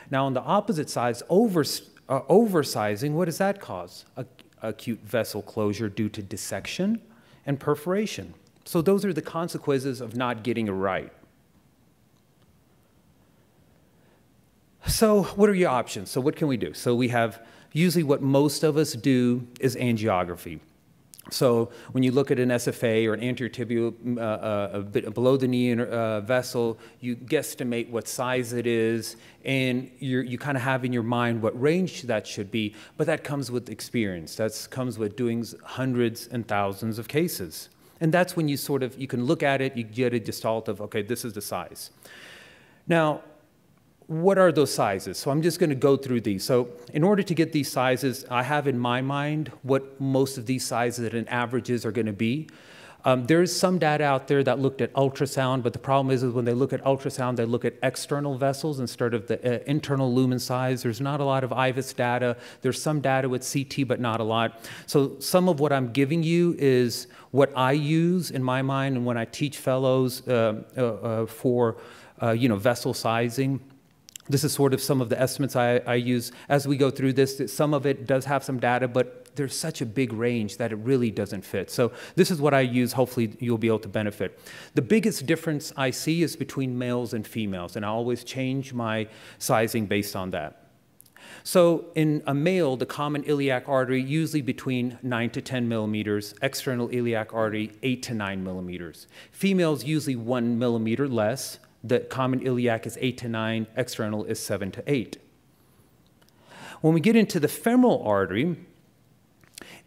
Now on the opposite side, over, uh, oversizing, what does that cause? A, acute vessel closure due to dissection and perforation. So those are the consequences of not getting it right. So what are your options? So what can we do? So we have, usually what most of us do is angiography. So when you look at an SFA or an anterior tibial uh, uh, below the knee uh, vessel, you guesstimate what size it is, and you kind of have in your mind what range that should be. But that comes with experience. That comes with doing hundreds and thousands of cases. And that's when you sort of you can look at it, you get a gestalt of okay, this is the size. Now, what are those sizes? So I'm just going to go through these. So in order to get these sizes, I have in my mind what most of these sizes and averages are going to be. Um, there's some data out there that looked at ultrasound, but the problem is, is when they look at ultrasound, they look at external vessels instead of the uh, internal lumen size. There's not a lot of IVUS data. There's some data with CT, but not a lot. So some of what I'm giving you is what I use in my mind and when I teach fellows uh, uh, uh for, uh, you know, vessel sizing. This is sort of some of the estimates I, I, use as we go through this. Some of it does have some data, but there's such a big range that it really doesn't fit. So this is what I use. Hopefully you'll be able to benefit. The biggest difference I see is between males and females, and I always change my sizing based on that. So in a male, the common iliac artery usually between 9 to 10 millimeters, external iliac artery 8 to 9 millimeters. Females usually 1 millimeter less, the common iliac is 8 to 9, external is 7 to 8. When we get into the femoral artery,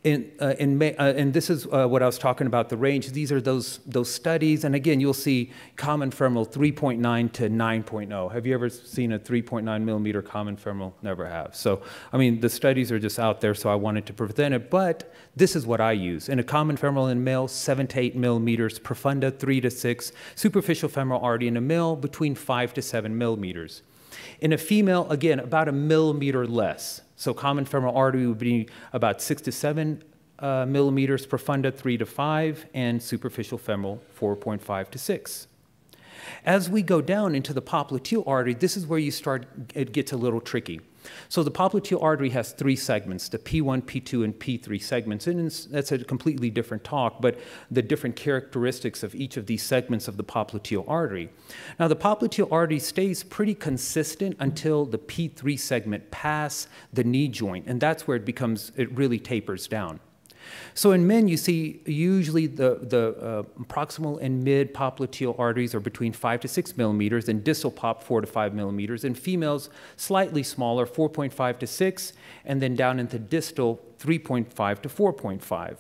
uh, in uh, and this is uh, what I was talking about, the range. These are those, those studies. And again, you'll see common femoral 3.9 to 9.0. Have you ever seen a 3.9 millimeter common femoral? Never have. So, I mean, the studies are just out there, so I wanted to present it. But this is what I use. In a common femoral in male, 7 to 8 millimeters, profunda 3 to 6, superficial femoral artery in a male, between 5 to 7 millimeters. In a female, again, about a millimeter less. So common femoral artery would be about six to seven uh, millimeters, profunda three to five, and superficial femoral 4.5 to six. As we go down into the popliteal artery, this is where you start, it gets a little tricky. So the popliteal artery has three segments, the P1, P2, and P3 segments. And that's a completely different talk, but the different characteristics of each of these segments of the popliteal artery. Now the popliteal artery stays pretty consistent until the P3 segment pass the knee joint, and that's where it becomes, it really tapers down. So in men, you see usually the, the uh, proximal and mid popliteal arteries are between 5 to 6 millimeters, and distal pop 4 to 5 millimeters. In females, slightly smaller, 4.5 to 6, and then down into distal, 3.5 to 4.5.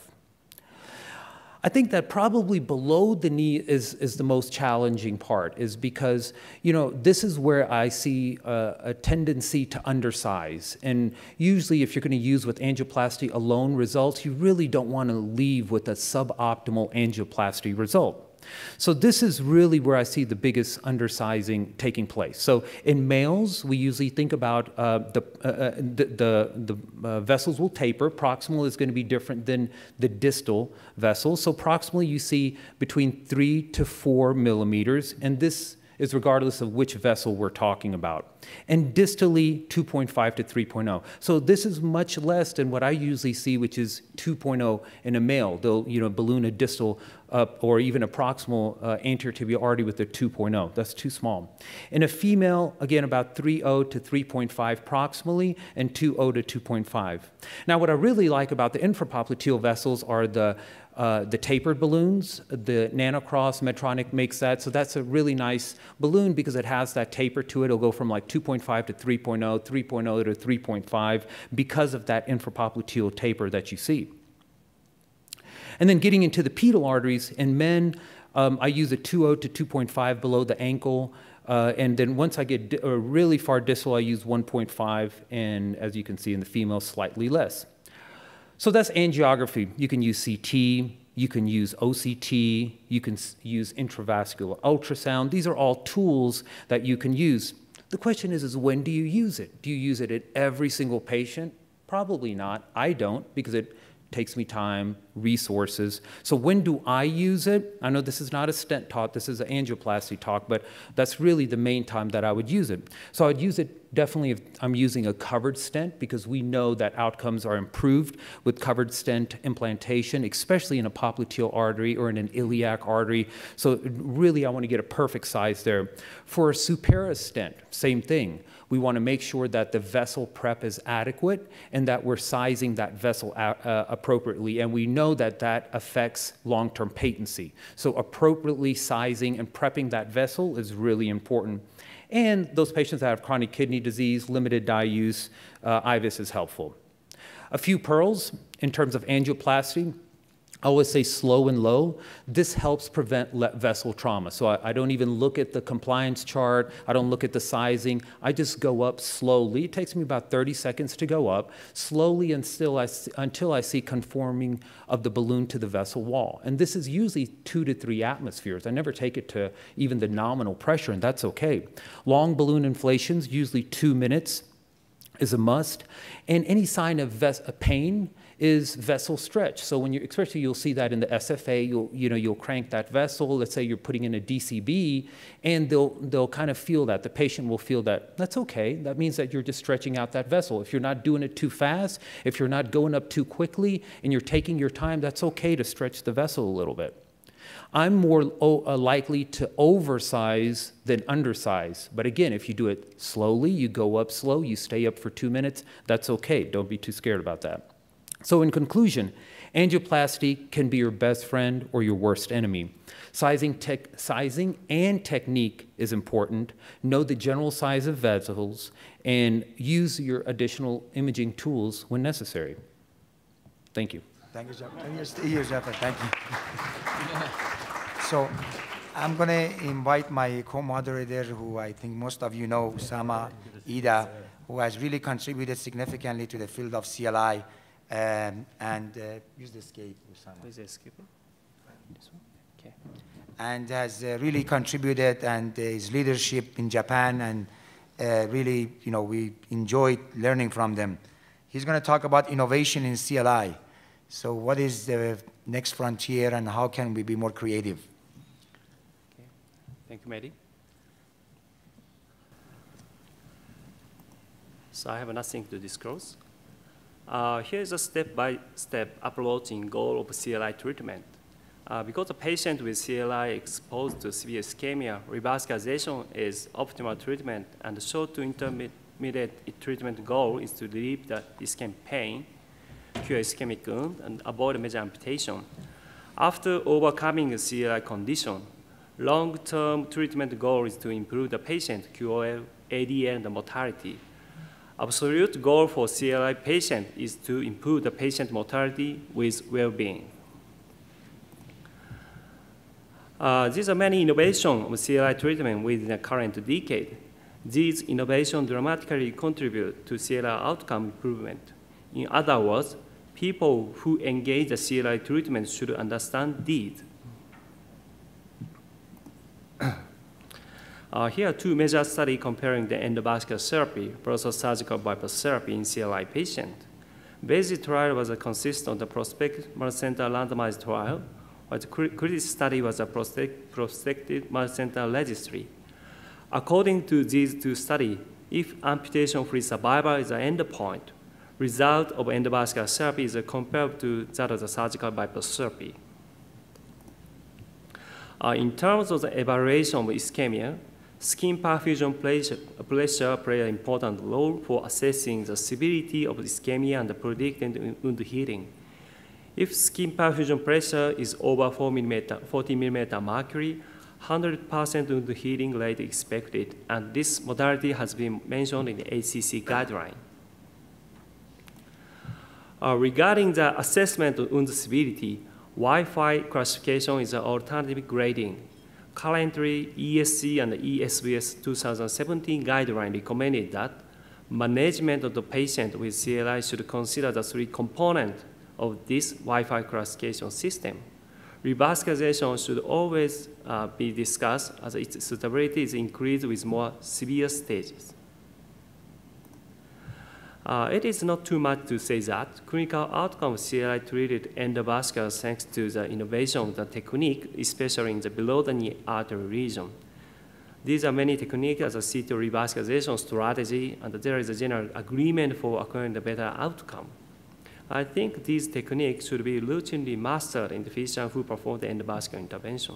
I think that probably below the knee is, is the most challenging part, is because, you know, this is where I see a, a tendency to undersize. And usually, if you're going to use with angioplasty alone results, you really don't want to leave with a suboptimal angioplasty result. So this is really where I see the biggest undersizing taking place. So in males, we usually think about uh, the, uh, uh the, the, the uh, vessels will taper. Proximal is going to be different than the distal vessels. So proximally, you see between three to four millimeters, and this is regardless of which vessel we're talking about. And distally, 2.5 to 3.0. So this is much less than what I usually see, which is 2.0 in a male. They'll, you know, balloon a distal up or even a proximal uh, anterior tibial artery with a 2.0. That's too small. In a female, again, about 3.0 to 3.5 proximally and 2.0 to 2.5. Now, what I really like about the infrapopliteal vessels are the uh, the tapered balloons, the Nanocross Medtronic makes that. So that's a really nice balloon because it has that taper to it. It'll go from like 2.5 to 3.0, 3.0 to 3.5 because of that infrapopliteal taper that you see. And then getting into the pedal arteries, in men, um, I use a 2.0 to 2.5 below the ankle. Uh, and then once I get uh, really far distal, I use 1.5, and as you can see in the female, slightly less. So that's angiography. You can use CT, you can use OCT, you can use intravascular ultrasound. These are all tools that you can use. The question is, is when do you use it? Do you use it at every single patient? Probably not. I don't because it takes me time, resources. So when do I use it? I know this is not a stent talk, this is an angioplasty talk, but that's really the main time that I would use it. So I'd use it definitely if I'm using a covered stent because we know that outcomes are improved with covered stent implantation, especially in a popliteal artery or in an iliac artery. So really I want to get a perfect size there. For a Supera stent, same thing. We want to make sure that the vessel prep is adequate and that we're sizing that vessel uh, appropriately. And we know that that affects long-term patency. So appropriately sizing and prepping that vessel is really important. And those patients that have chronic kidney disease, limited dye use, uh, IVUS is helpful. A few pearls in terms of angioplasty. I always say slow and low. This helps prevent vessel trauma. So I, I, don't even look at the compliance chart. I don't look at the sizing. I just go up slowly. It takes me about 30 seconds to go up, slowly until I, until I see conforming of the balloon to the vessel wall. And this is usually two to three atmospheres. I never take it to even the nominal pressure, and that's okay. Long balloon inflations, usually two minutes, is a must. And any sign of pain, is vessel stretch. So when you, especially you'll see that in the SFA, you'll, you know, you'll crank that vessel, let's say you're putting in a DCB, and they'll, they'll kind of feel that, the patient will feel that, that's okay, that means that you're just stretching out that vessel. If you're not doing it too fast, if you're not going up too quickly, and you're taking your time, that's okay to stretch the vessel a little bit. I'm more uh, likely to oversize than undersize. But again, if you do it slowly, you go up slow, you stay up for two minutes, that's okay. Don't be too scared about that. So, in conclusion, angioplasty can be your best friend or your worst enemy. Sizing, tech, sizing and technique is important. Know the general size of vessels and use your additional imaging tools when necessary. Thank you. Thank you, Jeff. Thank you, Jeff. Thank you. so, I'm going to invite my co-moderator, who I think most of you know, Osamu Iida, who has really contributed significantly to the field of CLI um, and uh, use the escape. Use the escape. This one? Okay. And has uh, really contributed and uh, his leadership in Japan and uh, really, you know, we enjoyed learning from them. He's going to talk about innovation in CLI. So what is the next frontier and how can we be more creative? Okay. Thank you, Mehdi. So I have nothing to disclose. Uh, here is a step-by-step -step approach in goal of CLI treatment. Uh, because the patient with CLI exposed to severe ischemia, revascularization is optimal treatment, and the short to intermediate treatment goal is to relieve the ischemic pain. cure ischemic wound and avoid major amputation. After overcoming the CLI condition, long-term treatment goal is to improve the patient QOL, ADL, and mortality. Absolute goal for CLI patient is to improve the patient mortality with well-being. Uh, these are many innovations of CLI treatment within the current decade. These innovations dramatically contribute to CLI outcome improvement. In other words, people who engage the CLI treatment should understand these. Uh, here are two major studies comparing the endovascular therapy versus surgical bypass therapy in CLI patients. BASIL trial was a consistent of the prospective multicenter randomized trial, while the critical study was a prospective multicenter registry. According to these two studies, if amputation-free survival is an endpoint, result of endovascular therapy is comparable to that of the surgical bypass therapy. Uh, in terms of the evaluation of ischemia, skin perfusion pressure, pressure plays an important role for assessing the severity of ischemia and predicting wound healing. If skin perfusion pressure is over 4 millimeter, 40 millimeter mercury, 100% wound healing rate expected, and this modality has been mentioned in the ACC guideline. Uh, regarding the assessment of wound severity, Wi-Fi classification is an alternative grading. Currently, ESC and ESVS 2017 guideline recommended that management of the patient with CLI should consider the three components of this Wi-Fi classification system. Revascularization should always uh, be discussed as its suitability is increased with more severe stages. Uh, it is not too much to say that clinical outcome of CLI-treated endovascular thanks to the innovation of the technique, especially in the below the knee artery region. These are many techniques as a CT revascularization strategy, and there is a general agreement for acquiring the better outcome. I think these techniques should be routinely mastered in the physician who perform the endovascular intervention.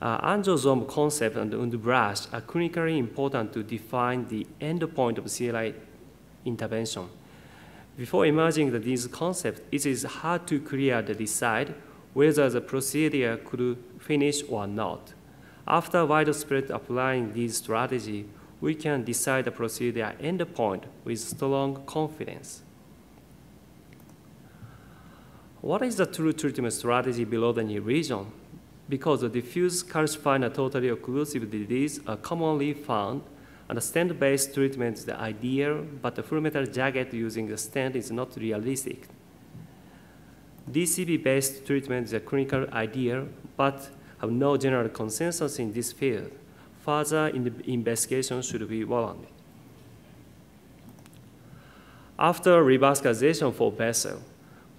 Uh, angiosome concept and brush are clinically important to define the endpoint of CLI intervention. Before emerging these concepts, it is hard to clearly decide whether the procedure could finish or not. After widespread applying these strategies, we can decide the procedure endpoint with strong confidence. What is the true treatment strategy below the knee region? Because the diffuse calcifying and totally occlusive disease are commonly found, and stent-based treatment is the ideal, but the full metal jacket using the stent is not realistic. DCB-based treatment is a clinical ideal, but have no general consensus in this field. Further in investigation should be warranted. After revascularization for vessel,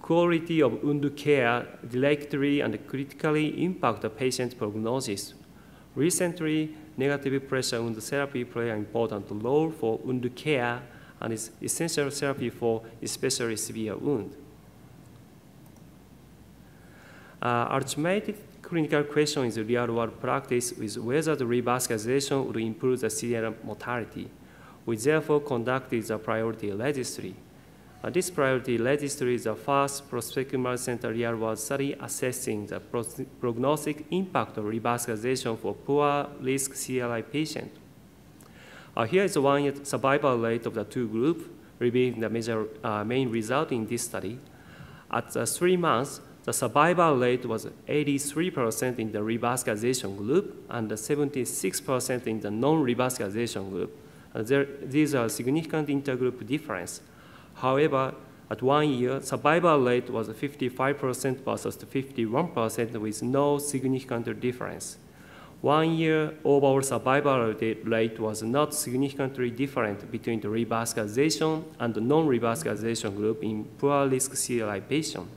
quality of wound care directly and critically impact the patient's prognosis. Recently, negative pressure wound therapy play an important role for wound care and is essential therapy for especially severe wound. Uh, ultimate clinical question is real-world practice is whether the revascularization would improve the CLI mortality. We therefore conducted the priority registry. Uh, this priority registry is the first prospective center real-world study assessing the prognostic impact of revascularization for poor risk CLI patients. Uh, here is the one-year survival rate of the two groups, revealing the major, uh, main result in this study. At the three months, the survival rate was 83% in the revascularization group and 76% in the non-revascularization group. Uh, there, these are significant intergroup difference. However, at one year, survival rate was 55% versus 51% with no significant difference. One year overall survival rate was not significantly different between the revascularization and non-revascularization group in poor risk CLI patients.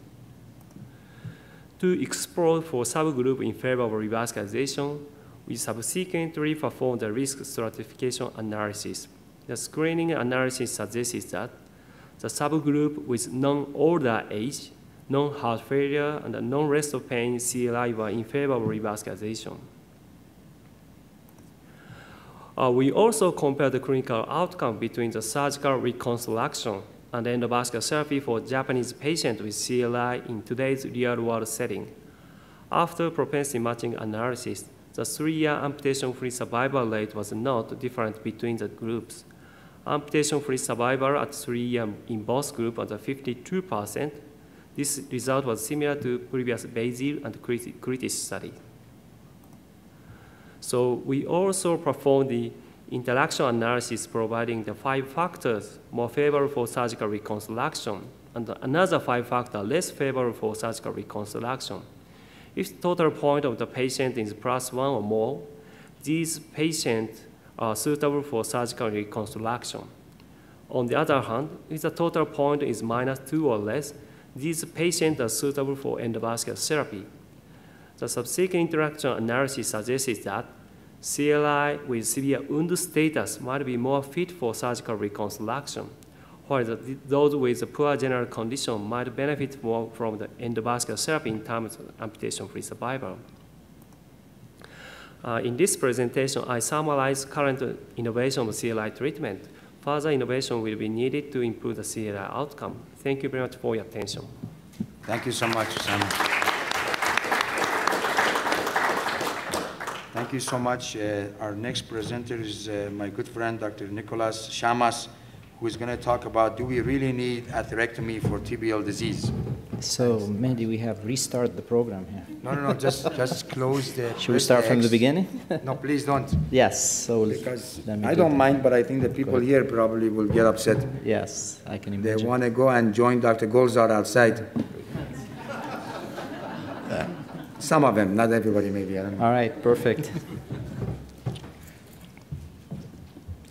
To explore for subgroup in favor of revascularization, we subsequently performed the risk stratification analysis. The screening analysis suggests that the subgroup with non-older age, non-heart failure, and non-rest of pain CLI were in favor of revascularization. Uh, we also compared the clinical outcome between the surgical reconstruction and endovascular therapy for Japanese patients with CLI in today's real-world setting. After propensity matching analysis, the three-year amputation-free survival rate was not different between the groups. Amputation-free survival at three years in both groups was 52%. This result was similar to previous BASIL and Kritis study. So we also performed the interaction analysis providing the five factors more favorable for surgical reconstruction and another five factors less favorable for surgical reconstruction. If total point of the patient is plus one or more, these patients are suitable for surgical reconstruction. On the other hand, if the total point is minus two or less, these patients are suitable for endovascular therapy. The subsequent interaction analysis suggests that CLI with severe wound status might be more fit for surgical reconstruction, while the, those with poor general condition might benefit more from the endovascular therapy in terms of amputation-free survival. Uh, in this presentation, I summarize current innovation of CLI treatment. Further innovation will be needed to improve the CLI outcome. Thank you very much for your attention. Thank you so much, Sam. Thank you so much. Uh, our next presenter is uh, my good friend, Dr. Nicolas Shammas, who is going to talk about do we really need atherectomy for tibial disease? So, Mehdi, we have restarted the program here. No, no, no, just, just close the. Should we start from the beginning? no, please don't. Yes, so. Because I don't mind, but I think the people here probably will get upset. Yes, I can imagine. They want to go and join Dr. Golzar outside. Some of them, not everybody, maybe. I don't know. All right, perfect.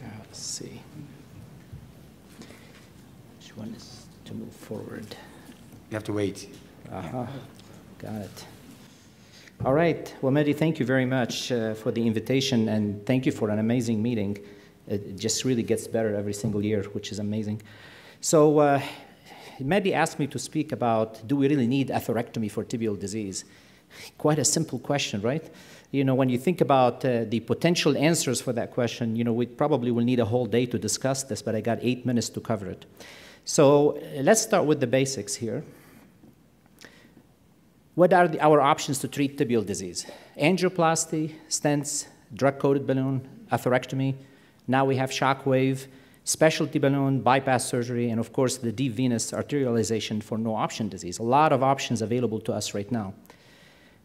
Let's see. Which one is to move forward? You have to wait. Uh-huh. Got it. All right. Well, Mehdi, thank you very much uh, for the invitation, and thank you for an amazing meeting. It just really gets better every single year, which is amazing. So, uh, Mehdi asked me to speak about do we really need atherectomy for tibial disease? Quite a simple question, right? You know, when you think about uh, the potential answers for that question, you know, we probably will need a whole day to discuss this, but I got eight minutes to cover it. So let's start with the basics here. What are the, our options to treat tibial disease? Angioplasty, stents, drug-coated balloon, atherectomy. Now we have shockwave, specialty balloon, bypass surgery, and of course the deep venous arterialization for no option disease. A lot of options available to us right now.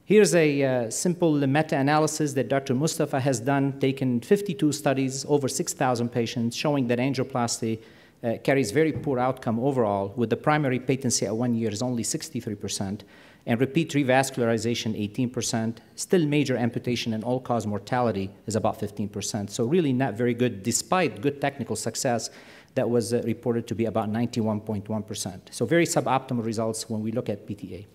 Here's a uh, simple meta-analysis that Dr. Mustafa has done, taken 52 studies, over 6,000 patients, showing that angioplasty uh, carries very poor outcome overall, with the primary patency at one year is only 63%, and repeat revascularization 18%. Still major amputation and all-cause mortality is about 15%. So really not very good, despite good technical success that was uh, reported to be about 91.1%. So very suboptimal results when we look at PTA.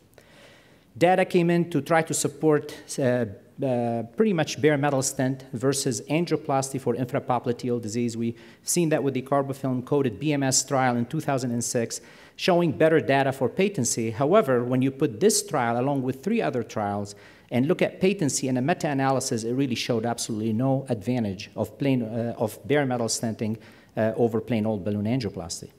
Data came in to try to support uh, uh, pretty much bare metal stent versus angioplasty for infrapopliteal disease. We've seen that with the carbofilm-coated BMS trial in 2006, showing better data for patency. However, when you put this trial along with three other trials and look at patency in a meta-analysis, it really showed absolutely no advantage of, plain, uh, of bare metal stenting uh, over plain old balloon angioplasty.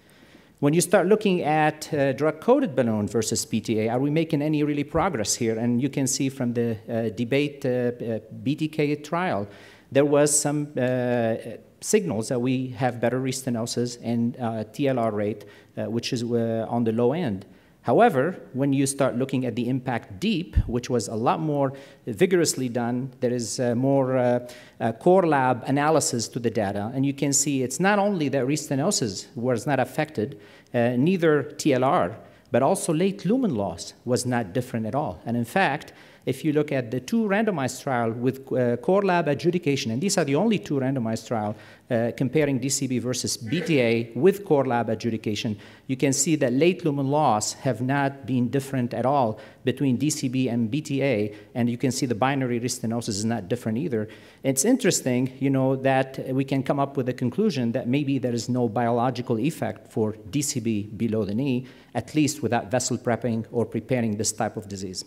When you start looking at uh, drug-coated balloon versus PTA, are we making any really progress here? And you can see from the uh, debate uh, uh BTK trial, there was some uh, signals that we have better restenosis and TLR rate, which is on the low end. However, when you start looking at the IN.PACT DEEP, which was a lot more vigorously done, there is uh, more uh, uh, core lab analysis to the data, and you can see it's not only that restenosis was not affected, uh, neither TLR, but also late lumen loss was not different at all. And in fact, if you look at the two randomized trials with uh, core lab adjudication, and these are the only two randomized trials uh, comparing DCB versus PTA with core lab adjudication, you can see that late lumen loss have not been different at all between DCB and PTA, and you can see the binary restenosis is not different either. It's interesting, you know, that we can come up with a conclusion that maybe there is no biological effect for DCB below the knee, at least without vessel prepping or preparing this type of disease.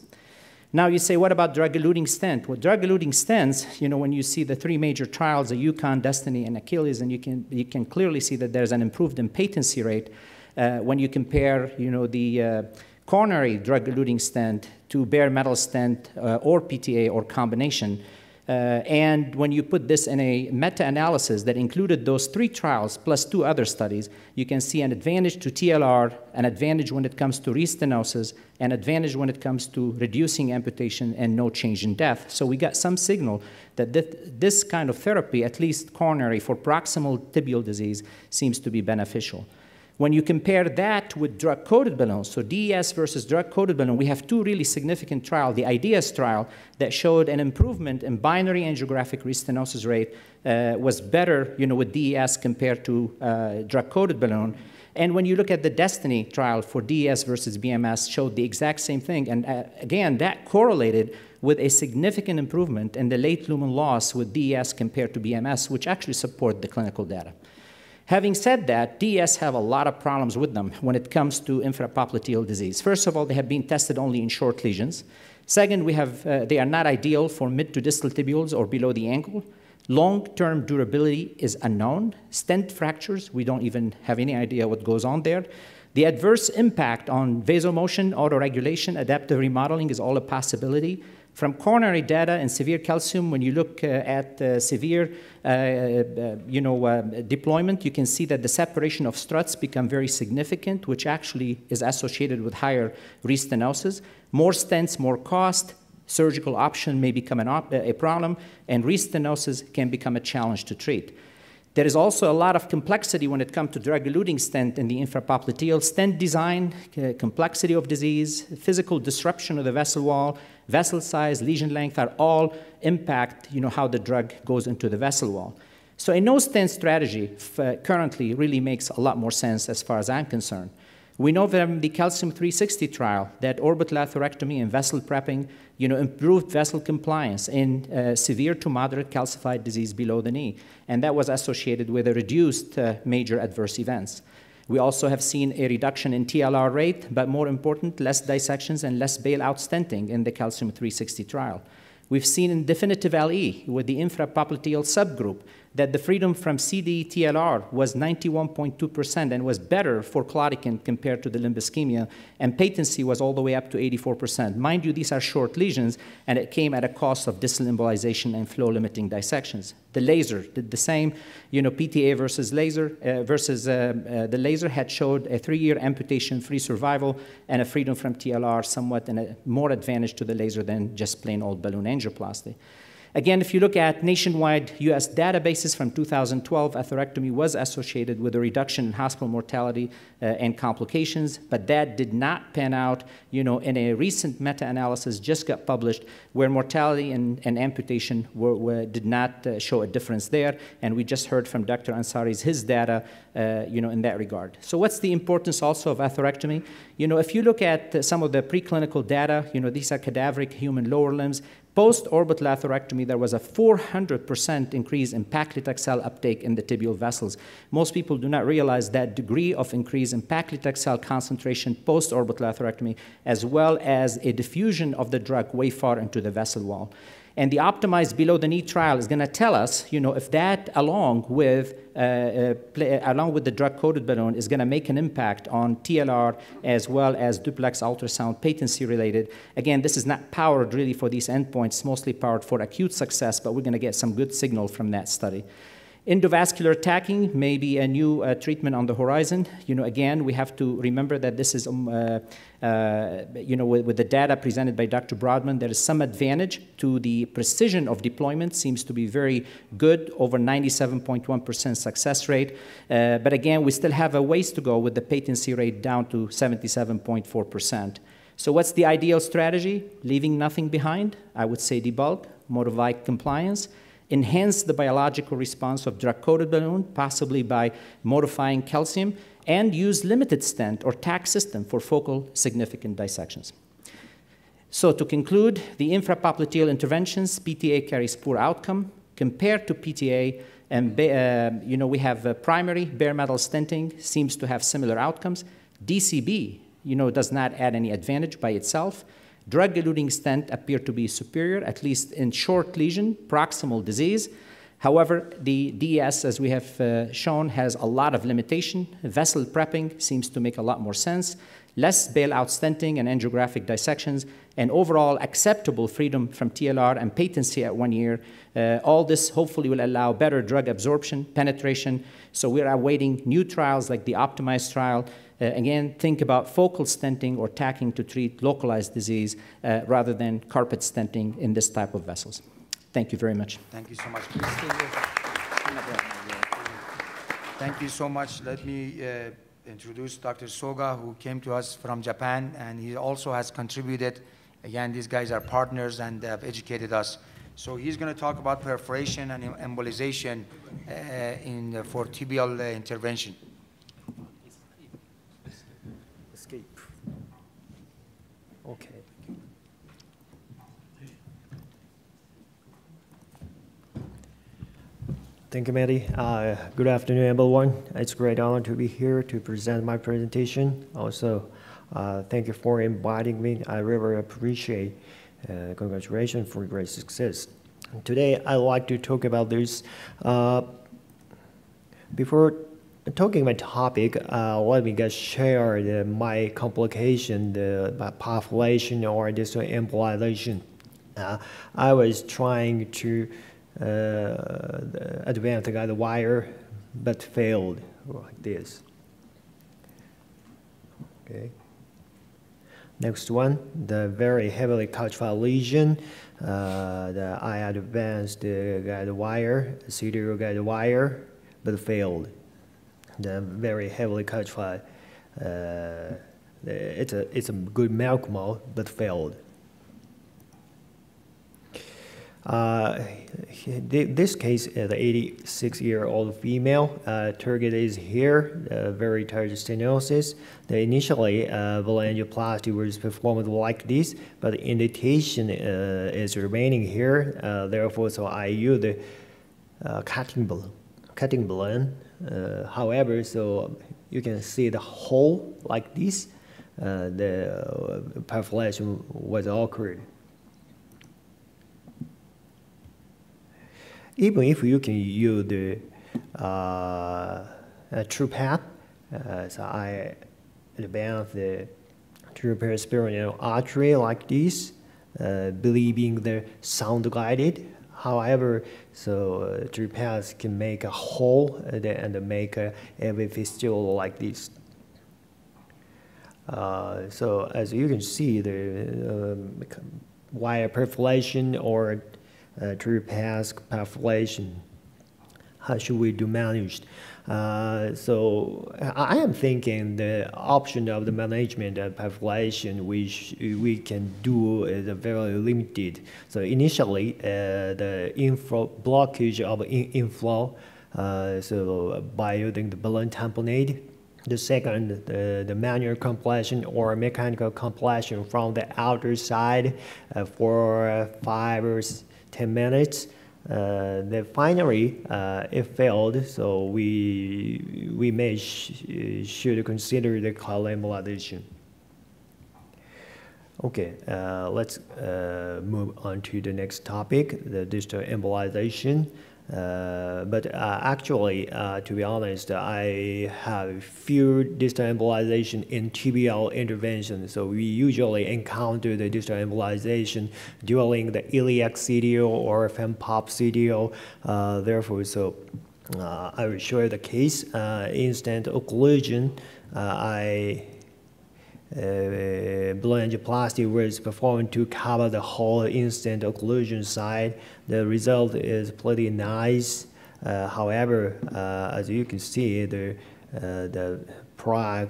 Now you say, what about drug-eluting stent? Well, drug-eluting stents, you know, when you see the three major trials, the Yukon, Destiny, and Achilles, and you can, you can clearly see that there's an improved patency rate uh, when you compare, you know, the uh, coronary drug-eluting stent to bare metal stent uh, or PTA or combination. Uh, and when you put this in a meta-analysis that included those three trials plus two other studies, you can see an advantage to TLR, an advantage when it comes to restenosis, an advantage when it comes to reducing amputation and no change in death. So we got some signal that this kind of therapy, at least coronary for proximal tibial disease, seems to be beneficial. When you compare that with drug-coated balloons, so DES versus drug-coated balloon, we have two really significant trials. The IDEAS trial that showed an improvement in binary angiographic restenosis rate uh, was better you know, with DES compared to uh, drug-coated balloon. And when you look at the DESTINY trial for DES versus BMS, showed the exact same thing. And uh, again, that correlated with a significant improvement in the late lumen loss with DES compared to BMS, which actually support the clinical data. Having said that, DS have a lot of problems with them when it comes to infrapopliteal disease. First of all, they have been tested only in short lesions. Second, we have, uh, they are not ideal for mid to distal tibials or below the ankle. Long-term durability is unknown. Stent fractures, we don't even have any idea what goes on there. The adverse impact on vasomotion, autoregulation, adaptive remodeling is all a possibility. From coronary data and severe calcium, when you look uh, at uh, severe uh, uh you know, uh, deployment, you can see that the separation of struts become very significant, which actually is associated with higher restenosis. More stents, more cost, surgical option may become op a problem, and restenosis can become a challenge to treat. There is also a lot of complexity when it comes to drug-eluting stent in the infrapopliteal stent design, uh, complexity of disease, physical disruption of the vessel wall, vessel size, lesion length are all impact you know, how the drug goes into the vessel wall. So a no-stent strategy uh, currently really makes a lot more sense as far as I'm concerned. We know from the calcium 360 trial that orbital atherectomy and vessel prepping you know, improved vessel compliance in uh, severe to moderate calcified disease below the knee, and that was associated with a reduced uh, major adverse events. We also have seen a reduction in TLR rate, but more important, less dissections and less bailout stenting in the calcium 360 trial. We've seen in definitive LE with the infrapopliteal subgroup that the freedom from CD-TLR was 91.2% and was better for claudican compared to the limb ischemia, and patency was all the way up to 84%. Mind you, these are short lesions, and it came at a cost of distal and flow-limiting dissections. The laser did the same. You know, PTA versus laser uh, versus uh, uh, the laser had showed a three-year amputation-free survival and a freedom from TLR, somewhat and a more advantage to the laser than just plain old balloon angioplasty. Again, if you look at nationwide US databases from 2012, atherectomy was associated with a reduction in hospital mortality uh, and complications, but that did not pan out, you know, in a recent meta-analysis just got published where mortality and, and amputation were, were, did not uh, show a difference there, and we just heard from Dr. Ansari's his data, uh, you know, in that regard. So what's the importance also of atherectomy? You know, if you look at some of the preclinical data, you know, these are cadaveric human lower limbs, Post-orbital atherectomy, there was a 400% increase in paclitaxel uptake in the tibial vessels. Most people do not realize that degree of increase in paclitaxel concentration post-orbital atherectomy, as well as a diffusion of the drug way far into the vessel wall. And the optimized below the knee trial is going to tell us, you know, if that along with uh, uh, play, along with the drug-coated balloon is going to make an impact on TLR as well as duplex ultrasound patency related. Again, this is not powered really for these endpoints, mostly powered for acute success, but we're going to get some good signal from that study. Endovascular tacking may be a new uh, treatment on the horizon. You know, again, we have to remember that this is, um, uh, uh, you know, with, with, the data presented by Dr. Brodmann, there is some advantage to the precision of deployment, seems to be very good, over 97.1% success rate. Uh, but again, we still have a ways to go with the patency rate down to 77.4%. So what's the ideal strategy? Leaving nothing behind? I would say debulk, motorbike compliance, enhance the biological response of drug-coated balloon, possibly by modifying calcium, and use limited stent or Tack system for focal significant dissections. So to conclude, the infrapopliteal interventions, PTA carries poor outcome. Compared to PTA, and uh, you know, we have uh, primary bare metal stenting seems to have similar outcomes. DCB, you know, does not add any advantage by itself. Drug-eluting stent appear to be superior, at least in short lesion, proximal disease. However, the DES, as we have uh, shown, has a lot of limitation. Vessel prepping seems to make a lot more sense. Less bailout stenting and angiographic dissections, and overall acceptable freedom from TLR and patency at one year. Uh, all this hopefully will allow better drug absorption, penetration. So we're awaiting new trials like the optimized trial. Uh, again, think about focal stenting or tacking to treat localized disease uh, rather than carpet stenting in this type of vessels. Thank you very much. Thank you so much. Thank you so much. Let me uh, introduce Dr. Soga, who came to us from Japan, and he also has contributed. Again, these guys are partners and have educated us. So he's going to talk about perforation and embolization uh, in, for tibial uh, intervention. Escape. Okay. Thank you, Mehdi. Uh, good afternoon, everyone. It's a great honor to be here to present my presentation. Also, uh, thank you for inviting me. I really appreciate. Uh, congratulations for great success. Today, I'd like to talk about this. Uh, before talking about topic, uh, let me just share the, my complication, the perforation or this embolization. Uh, I was trying to uh, advance the wire, but failed like this. Okay. Next one, the very heavily calcified lesion. Uh, the I advanced the guide wire, serial guide wire, but failed. The very heavily calcified. Uh, it's a it's a good Malcolm, but failed. Uh, this case, uh, the 86-year-old female, uh, target is here, uh, very tired stenosis. The initially, uh, angioplasty was performed like this, but the indentation uh, is remaining here. Uh, therefore, so I use the cutting balloon. Cutting balloon. however, so you can see the hole like this. the perforation was occurred. Even if you can use the uh, TruePath, uh, so I advance the true perispinal artery like this, uh, believing the sound guided. However, so uh, TruePath can make a hole and make every fistula like this. Uh, so as you can see, the wire perforation or uh, to pass perforation. How should we do managed? Uh, so I am thinking the option of the management of perforation which we can do is very limited. So initially, uh, the inflow blockage of in inflow, uh, so by using the balloon tamponade. The second, the, the manual compression or mechanical compression from the outer side uh, for five or 10 minutes. Uh, then finally, uh, it failed, so we, we may sh should consider the cloud embolization. Okay, uh, let's uh, move on to the next topic, the distal embolization. Uh, but uh, actually, uh, to be honest, I have few distal embolization in TBL intervention. So we usually encounter the distal embolization during the iliac CTO or FEMPOP CTO. Uh, therefore, so uh, I will show you the case. in-stent occlusion, I uh, balloon angioplasty was performed to cover the whole in-stent occlusion side. The result is pretty nice. Uh, however, uh, as you can see, the, the plaque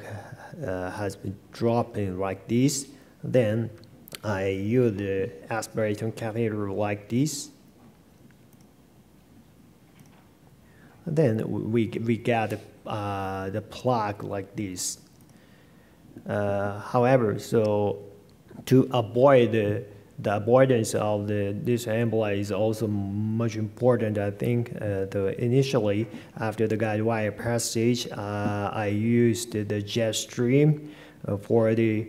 uh, has been dropping like this. Then I use the aspiration catheter like this. Then we, we get uh, the plug like this. Uh, however, so to avoid the, the avoidance of the this emboli is also much important. I think uh, the initially after the guide wire passage, uh, I used the Jetstream uh, for the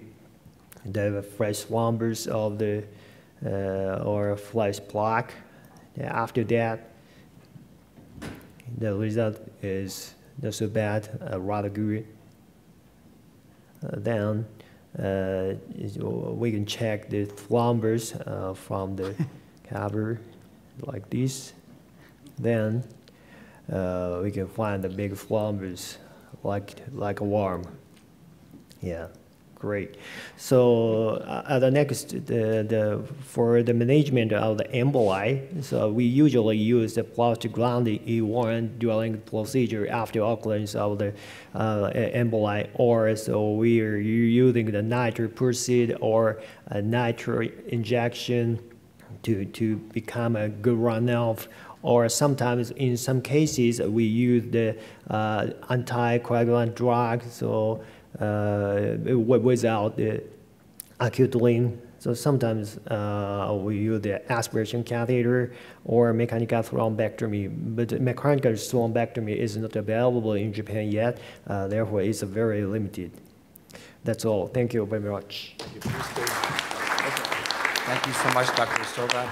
the fresh thrombus of the uh, or flash plaque. After that, the result is not so bad, uh, rather good. Then uh, we can check the thrombus uh, from the cover like this. Then uh, we can find the big thrombus like like a worm. Yeah, great. So uh, the next, the, the for the management of the emboli, so we usually use the prostaglandin E1 during procedure after occurrence of the uh, emboli, or so we are using the nitroprusside or a nitro injection to, to become a good runoff. Or sometimes, in some cases, we use the uh, anticoagulant drug, so uh, without the acutylene. So sometimes uh, we use the aspiration catheter or mechanical thrombectomy, but mechanical thrombectomy is not available in Japan yet. Uh, therefore, it's very limited. That's all. Thank you very much. Thank you so much, Dr. Soga.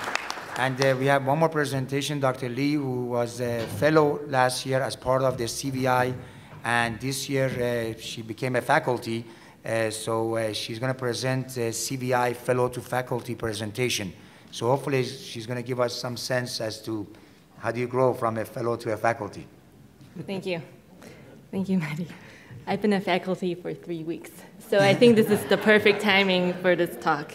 And uh, we have one more presentation, Dr. Lee, who was a fellow last year as part of the CVI, and this year uh, she became a faculty. Uh, so uh, she's going to present CVI fellow to faculty presentation. So hopefully she's going to give us some sense as to how do you grow from a fellow to a faculty. Thank you. Thank you, Mehdi. I've been a faculty for three weeks, so I think this is the perfect timing for this talk.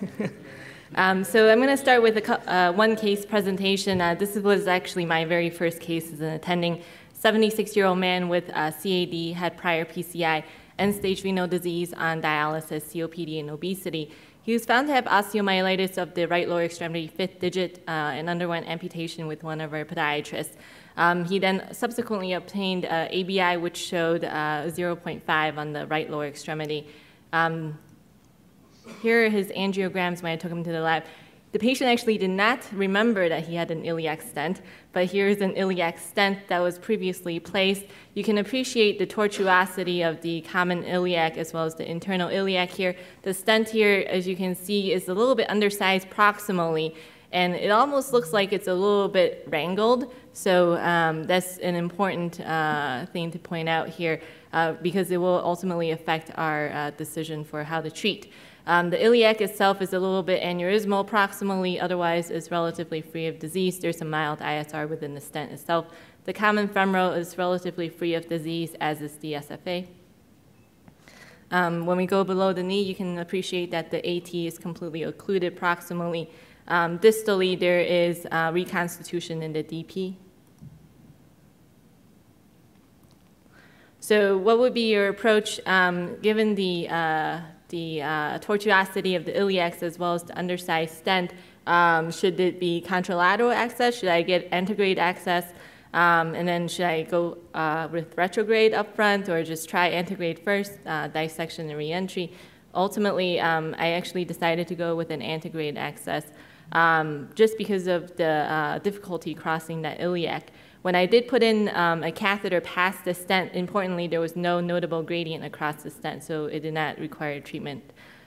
um, so I'm going to start with a, uh, one case presentation. Uh, this was actually my very first case as an attending. 76-year-old man with uh, CAD had prior PCI, end-stage renal disease on dialysis, COPD, and obesity. He was found to have osteomyelitis of the right lower extremity, fifth digit, uh, and underwent amputation with one of our podiatrists. Um, he then subsequently obtained uh, ABI, which showed uh, 0.5 on the right lower extremity. Um, here are his angiograms when I took him to the lab. The patient actually did not remember that he had an iliac stent, but here's an iliac stent that was previously placed. You can appreciate the tortuosity of the common iliac as well as the internal iliac here. The stent here, as you can see, is a little bit undersized proximally, and it almost looks like it's a little bit wrangled. So um, that's an important uh, thing to point out here uh, because it will ultimately affect our uh, decision for how to treat. Um, the iliac itself is a little bit aneurysmal proximally, otherwise is relatively free of disease. There's a mild ISR within the stent itself. The common femoral is relatively free of disease, as is the SFA. Um, when we go below the knee, you can appreciate that the AT is completely occluded proximally. Um, distally, there is uh, reconstitution in the DP. So what would be your approach, um, given the, uh, the uh, tortuosity of the iliacs as well as the undersized stent? Um, should it be contralateral access? Should I get antegrade access? Um, and then should I go uh, with retrograde up front or just try antegrade first, uh, dissection and reentry? Ultimately, um, I actually decided to go with an antegrade access um, just because of the uh, difficulty crossing that iliac. When I did put in um, a catheter past the stent, importantly, there was no notable gradient across the stent, so it did not require treatment.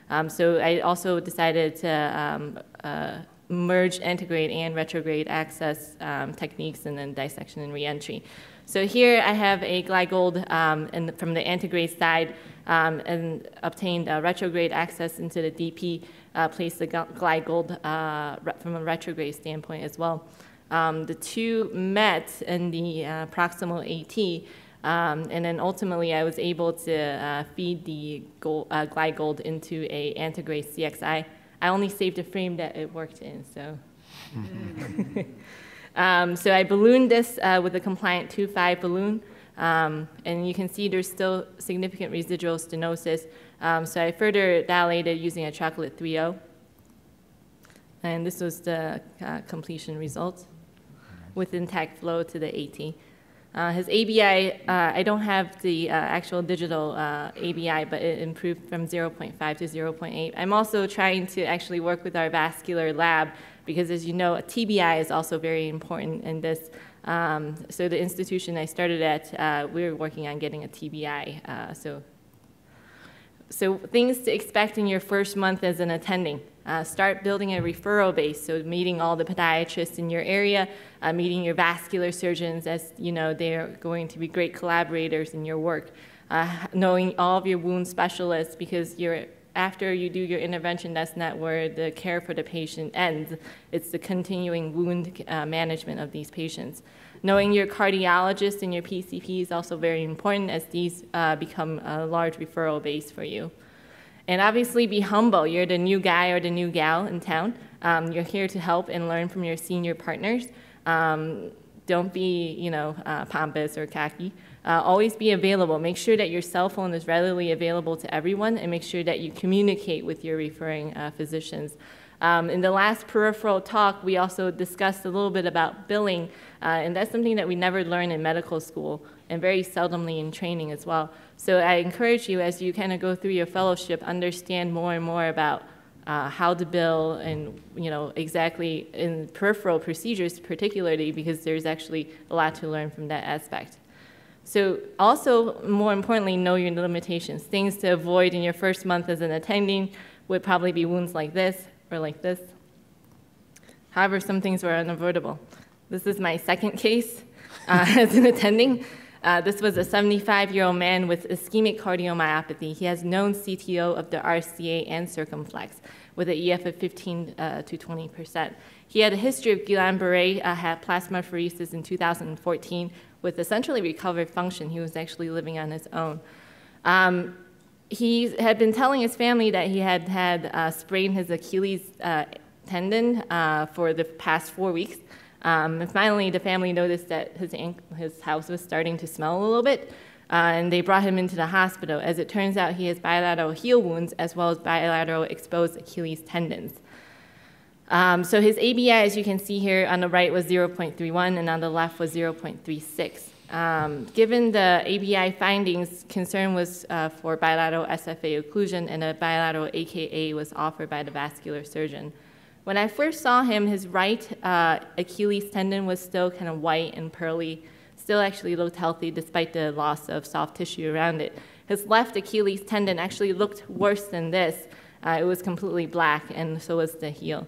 Um, so I also decided to um, uh, merge antegrade and retrograde access um, techniques and then dissection and reentry. So here I have a Gligold um, and from the antegrade side um, and obtained uh, retrograde access into the DP, uh, placed the gl- Gligold uh, from a retrograde standpoint as well. Um, the two met in the uh, proximal AT, um, and then ultimately I was able to uh, feed the gold, uh, Gligold into a antegrade CXI. I only saved a frame that it worked in, so. um, so I ballooned this uh, with a compliant 2.5 balloon, um, and you can see there's still significant residual stenosis. Um, so I further dilated using a chocolate 3.0. And this was the uh, completion result with intact flow to the AT. Uh, his ABI, uh, I don't have the uh, actual digital uh, ABI, but it improved from 0.5 to 0.8. I'm also trying to actually work with our vascular lab because, as you know, a TBI is also very important in this. Um, so the institution I started at, uh, we were working on getting a TBI. Uh, so so things to expect in your first month as an attending. Uh, start building a referral base, so meeting all the podiatrists in your area, uh, meeting your vascular surgeons as you know they're going to be great collaborators in your work. Uh, knowing all of your wound specialists because you're after you do your intervention, that's not where the care for the patient ends. It's the continuing wound uh, management of these patients. Knowing your cardiologist and your PCP is also very important as these uh, become a large referral base for you. And obviously be humble. You're the new guy or the new gal in town. Um, you're here to help and learn from your senior partners. Um, don't be, you know, uh, pompous or cocky. Uh, always be available. Make sure that your cell phone is readily available to everyone and make sure that you communicate with your referring uh, physicians. Um, in the last peripheral talk, we also discussed a little bit about billing, uh, and that's something that we never learn in medical school and very seldomly in training as well. So I encourage you as you kind of go through your fellowship, understand more and more about uh, how to bill and you know exactly in peripheral procedures particularly because there's actually a lot to learn from that aspect. So also, more importantly, know your limitations. Things to avoid in your first month as an attending would probably be wounds like this or like this. However, some things were unavoidable. This is my second case uh, as an attending. Uh, this was a 75-year-old man with ischemic cardiomyopathy. He has known CTO of the RCA and circumflex with an EF of 15 uh, to 20 percent. He had a history of Guillain-Barré, uh, had plasmapheresis in 2014, with essentially recovered function. He was actually living on his own. Um, he had been telling his family that he had had uh, sprained his Achilles uh, tendon uh, for the past four weeks. Um, and finally, the family noticed that his, his house was starting to smell a little bit, uh, and they brought him into the hospital. As it turns out, he has bilateral heel wounds as well as bilateral exposed Achilles tendons. Um, so his ABI, as you can see here, on the right was 0.31 and on the left was 0.36. Um, given the ABI findings, concern was uh, for bilateral SFA occlusion and a bilateral AKA was offered by the vascular surgeon. When I first saw him, his right uh, Achilles tendon was still kind of white and pearly, still actually looked healthy despite the loss of soft tissue around it. His left Achilles tendon actually looked worse than this. Uh, it was completely black, and so was the heel.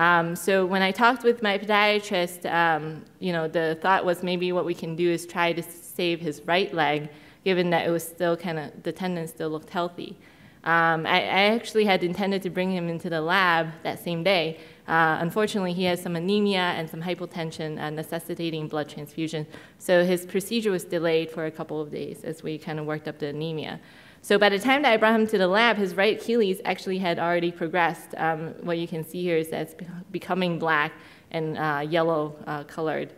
Um, so when I talked with my podiatrist, um, you know, the thought was maybe what we can do is try to save his right leg, given that it was still kind of, the tendon still looked healthy. Um, I, I, actually had intended to bring him into the lab that same day. Uh, unfortunately, he has some anemia and some hypotension uh, necessitating blood transfusion. So his procedure was delayed for a couple of days as we kind of worked up the anemia. So by the time that I brought him to the lab, his right Achilles actually had already progressed. Um, what you can see here is that it's becoming black and uh, yellow uh, colored.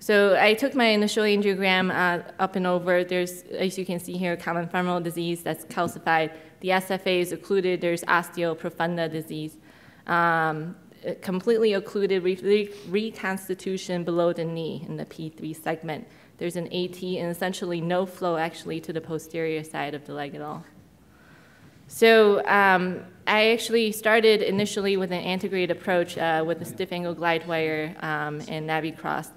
So I took my initial angiogram uh, up and over. There's, as you can see here, common femoral disease that's calcified. The SFA is occluded. There's ostial profunda disease. Um, completely occluded re reconstitution below the knee in the P3 segment there's an AT and essentially no flow actually to the posterior side of the leg at all. So um, I actually started initially with an antegrade approach uh, with a stiff angle glide wire um, and NaviCross.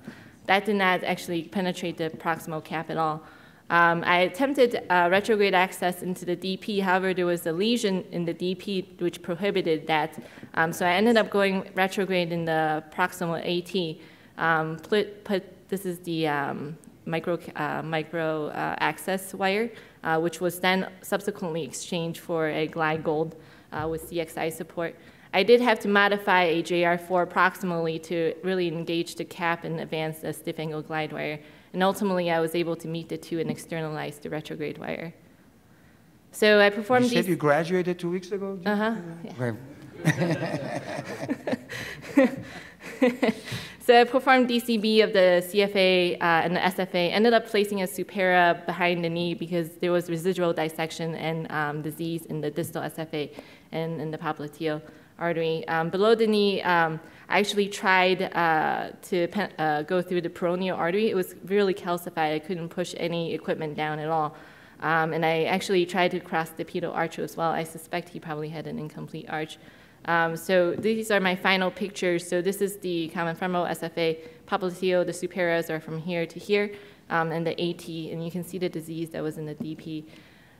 That did not actually penetrate the proximal cap at all. Um, I attempted uh, retrograde access into the DP, however, there was a lesion in the DP which prohibited that. Um, so I ended up going retrograde in the proximal AT. Um, put, put, this is the um, micro, uh, micro uh, access wire, uh, which was then subsequently exchanged for a glide gold uh, with CXI support. I did have to modify a JR4 proximally to really engage the cap and advance the stiff angle glide wire. And ultimately, I was able to meet the two and externalize the retrograde wire. So I performed you these. said you graduated two weeks ago? Uh huh. Yeah. So I performed DCB of the CFA uh, and the SFA, ended up placing a supera behind the knee because there was residual dissection and um, disease in the distal SFA and in the popliteal artery. Um, below the knee, um, I actually tried uh, to uh, go through the peroneal artery. It was really calcified. I couldn't push any equipment down at all. Um, and I actually tried to cross the pedal arch as well. I suspect he probably had an incomplete arch. Um, so these are my final pictures. So this is the common femoral SFA popliteal. The superas are from here to here, um, and the AT, and you can see the disease that was in the DP.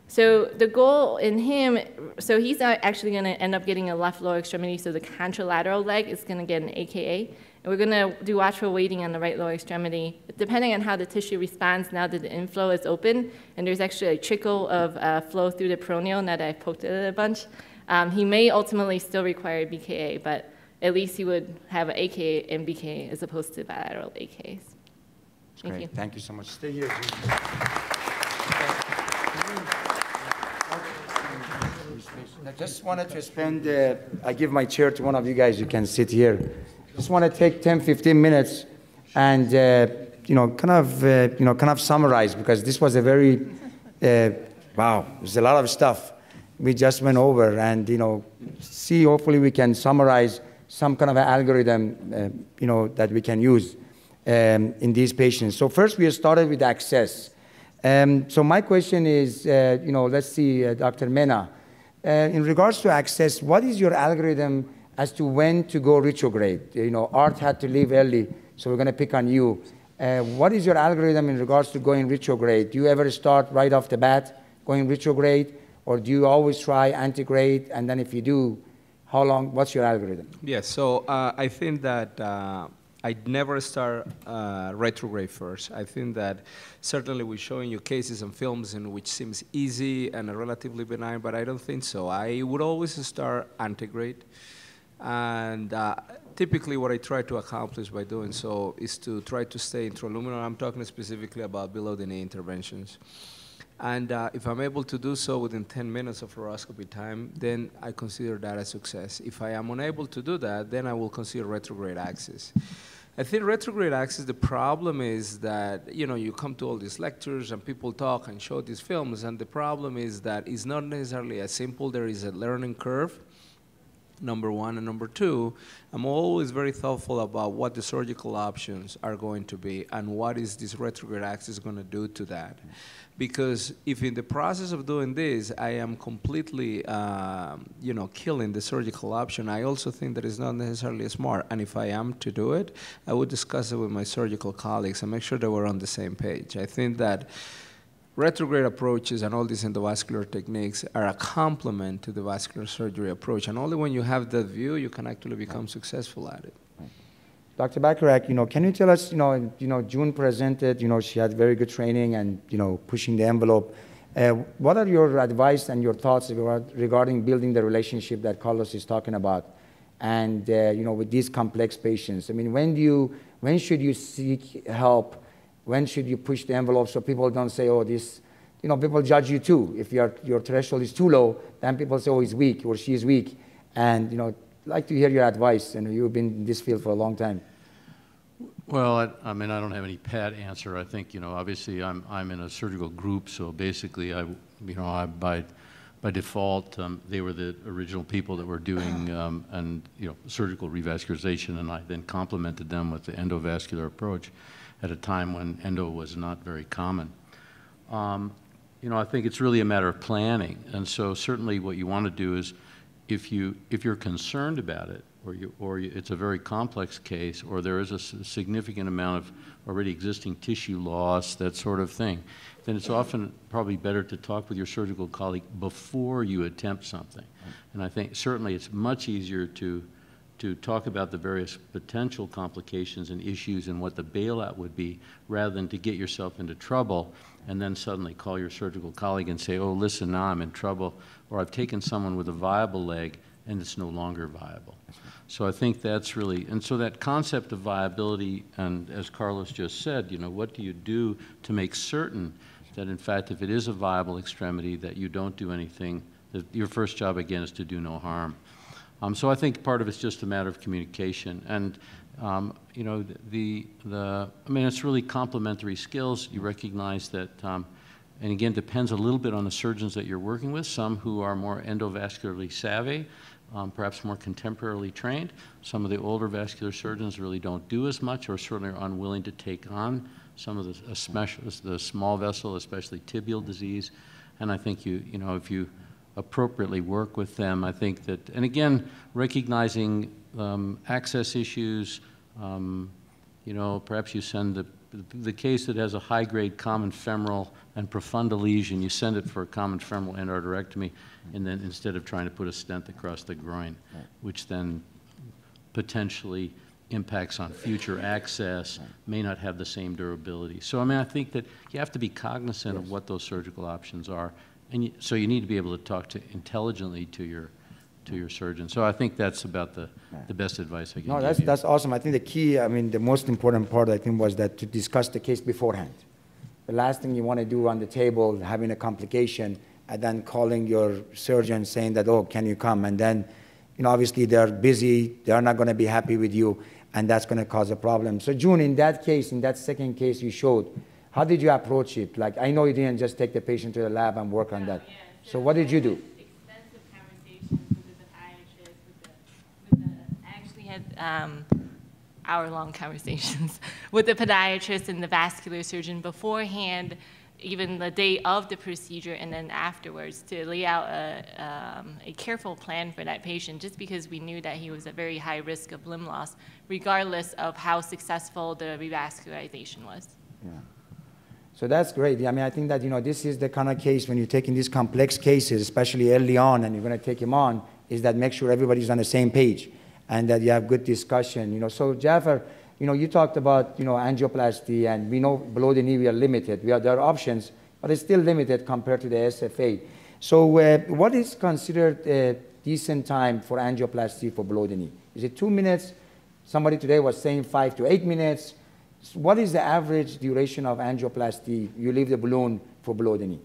So the goal in him, so he's actually going to end up getting a left lower extremity, so the contralateral leg is going to get an AKA. And we're going to do watchful waiting on the right lower extremity. Depending on how the tissue responds now that the inflow is open, and there's actually a trickle of uh, flow through the peroneal now that I've poked it a bunch, um, he may ultimately still require BKA, but at least he would have an AKA and BKA as opposed to bilateral AKs. Thank Great. you. Thank you so much. Stay here. I just wanted to spend, uh, I give my chair to one of you guys, you can sit here. Just want to take 10, 15 minutes and, uh, you know, kind of, uh, you know, kind of summarize because this was a very, uh, wow, there's a lot of stuff we just went over and, you know, see, hopefully we can summarize some kind of an algorithm, uh, you know, that we can use um, in these patients. So first we started with access. Um, so my question is, uh, you know, let's see, uh, Dr. Mena, uh, in regards to access, what is your algorithm as to when to go retrograde? You know, Art had to leave early, so we're going to pick on you. Uh, what is your algorithm in regards to going retrograde? Do you ever start right off the bat going retrograde, or do you always try antegrade? And then if you do, how long? What's your algorithm? Yes, so uh, I think that uh, I'd never start uh, retrograde first. I think that certainly we're showing you cases and films in which seems easy and relatively benign, but I don't think so. I would always start antegrade. And uh, typically what I try to accomplish by doing so is to try to stay intraluminal. I'm talking specifically about below the knee interventions. And uh, if I'm able to do so within 10 minutes of fluoroscopy time, then I consider that a success. If I am unable to do that, then I will consider retrograde access. I think retrograde access, the problem is that, you know, you come to all these lectures and people talk and show these films, and the problem is that it's not necessarily as simple. There is a learning curve number one. And number two, I'm always very thoughtful about what the surgical options are going to be and what is this retrograde access going to do to that. Because if in the process of doing this, I am completely, um, you know, killing the surgical option, I also think that it's not necessarily smart. And if I am to do it, I would discuss it with my surgical colleagues and make sure that we're on the same page. I think that retrograde approaches and all these endovascular techniques are a complement to the vascular surgery approach. And only when you have that view, you can actually become successful at it. Dr. Bacharach, you know, can you tell us, you know, you know, Jun presented, you know, she had very good training and, you know, pushing the envelope. Uh, what are your advice and your thoughts regarding building the relationship that Carlos is talking about? And, uh, you know, with these complex patients, I mean, when do you, when should you seek help? When should you push the envelope so people don't say, oh, this, you know, people judge you too. If your, your threshold is too low, then people say, oh, he's weak or she is weak. And, you know, like to hear your advice. And you've been in this field for a long time. Well, I, I, mean, I don't have any pat answer. I think, you know, obviously I'm, I'm in a surgical group, so basically I, you know, I, by, by default, um, they were the original people that were doing, um, and, you know, surgical revascularization, and I then complemented them with the endovascular approach at a time when endo was not very common. Um, you know, I think it's really a matter of planning, and so certainly what you want to do is if, you, if you're concerned about it, or, you, or you, it's a very complex case, or there is a significant amount of already existing tissue loss, that sort of thing, then it's often probably better to talk with your surgical colleague before you attempt something. And I think certainly it's much easier to, to talk about the various potential complications and issues and what the bailout would be rather than to get yourself into trouble and then suddenly call your surgical colleague and say, oh, listen, now I'm in trouble, or I've taken someone with a viable leg and it's no longer viable. So I think that's really, and so that concept of viability, and as Carlos just said, you know, what do you do to make certain that in fact if it is a viable extremity that you don't do anything, that your first job again is to do no harm. Um, so I think part of it's just a matter of communication. And um, you know, the, the, I mean, it's really complementary skills. You recognize that, um, and again, depends a little bit on the surgeons that you're working with. Some who are more endovascularly savvy, um, perhaps more contemporarily trained. Some of the older vascular surgeons really don't do as much or certainly are unwilling to take on some of the, the small vessel, especially tibial disease. And I think you, you know, if you appropriately work with them, I think that, and again, recognizing um, access issues, um, you know, perhaps you send the, the- case that has a high-grade common femoral and profunda lesion, you send it for a common femoral endarterectomy, and then instead of trying to put a stent across the groin, which then potentially impacts on future access, may not have the same durability. So, I mean, I think that you have to be cognizant of what those surgical options are, and you, so you need to be able to talk to intelligently to your, to your surgeon. So I think that's about the, the best advice I can No, give that's, you. that's awesome. I think the key, I mean, the most important part, I think, was that to discuss the case beforehand. The last thing you want to do on the table, having a complication, and then calling your surgeon saying that, oh, can you come? And then, you know, obviously they're busy, they're not going to be happy with you, and that's going to cause a problem. So Jun, in that case, in that second case you showed, how did you approach it? Like, I know you didn't just take the patient to the lab and work on that. So what did you do? extensive conversations with the podiatrist, with the, with the, I actually had um, hour-long conversations with the podiatrist and the vascular surgeon beforehand, even the day of the procedure, and then afterwards to lay out a, um, a careful plan for that patient, just because we knew that he was at very high risk of limb loss, regardless of how successful the revascularization was. Yeah. So that's great. I mean, I think that, you know, this is the kind of case when you're taking these complex cases, especially early on, and you're going to take them on, is that make sure everybody's on the same page and that you have good discussion. You know, so Jaafer, you know, you talked about, you know, angioplasty, and we know below the knee we are limited. We are, there are options, but it's still limited compared to the SFA. So uh, what is considered a decent time for angioplasty for below the knee? Is it two minutes? Somebody today was saying five to eight minutes. So what is the average duration of angioplasty? You leave the balloon for below the knee.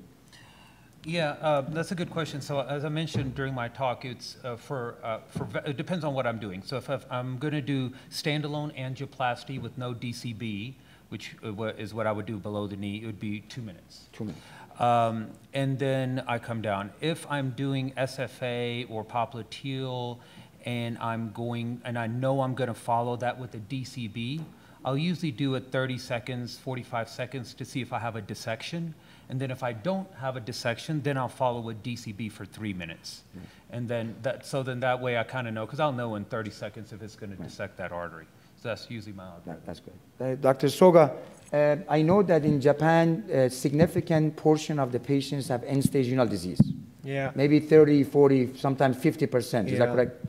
Yeah, uh, that's a good question. So as I mentioned during my talk, it's uh, for, uh, for, it depends on what I'm doing. So if, if I'm going to do standalone angioplasty with no DCB, which uh, is what I would do below the knee, it would be two minutes. Two minutes. Um, and then I come down. If I'm doing SFA or popliteal and I'm going, and I know I'm going to follow that with a DCB, I'll usually do it 30 seconds, 45 seconds to see if I have a dissection. And then if I don't have a dissection, then I'll follow with DCB for three minutes. And then that, so then that way I kind of know, because I'll know in 30 seconds if it's going to dissect that artery. So that's usually my algorithm. That- That's good. Uh, Dr. Soga, uh, I know that in Japan, a significant portion of the patients have end-stage renal disease. Yeah. Maybe 30, 40, sometimes 50%. Is that correct?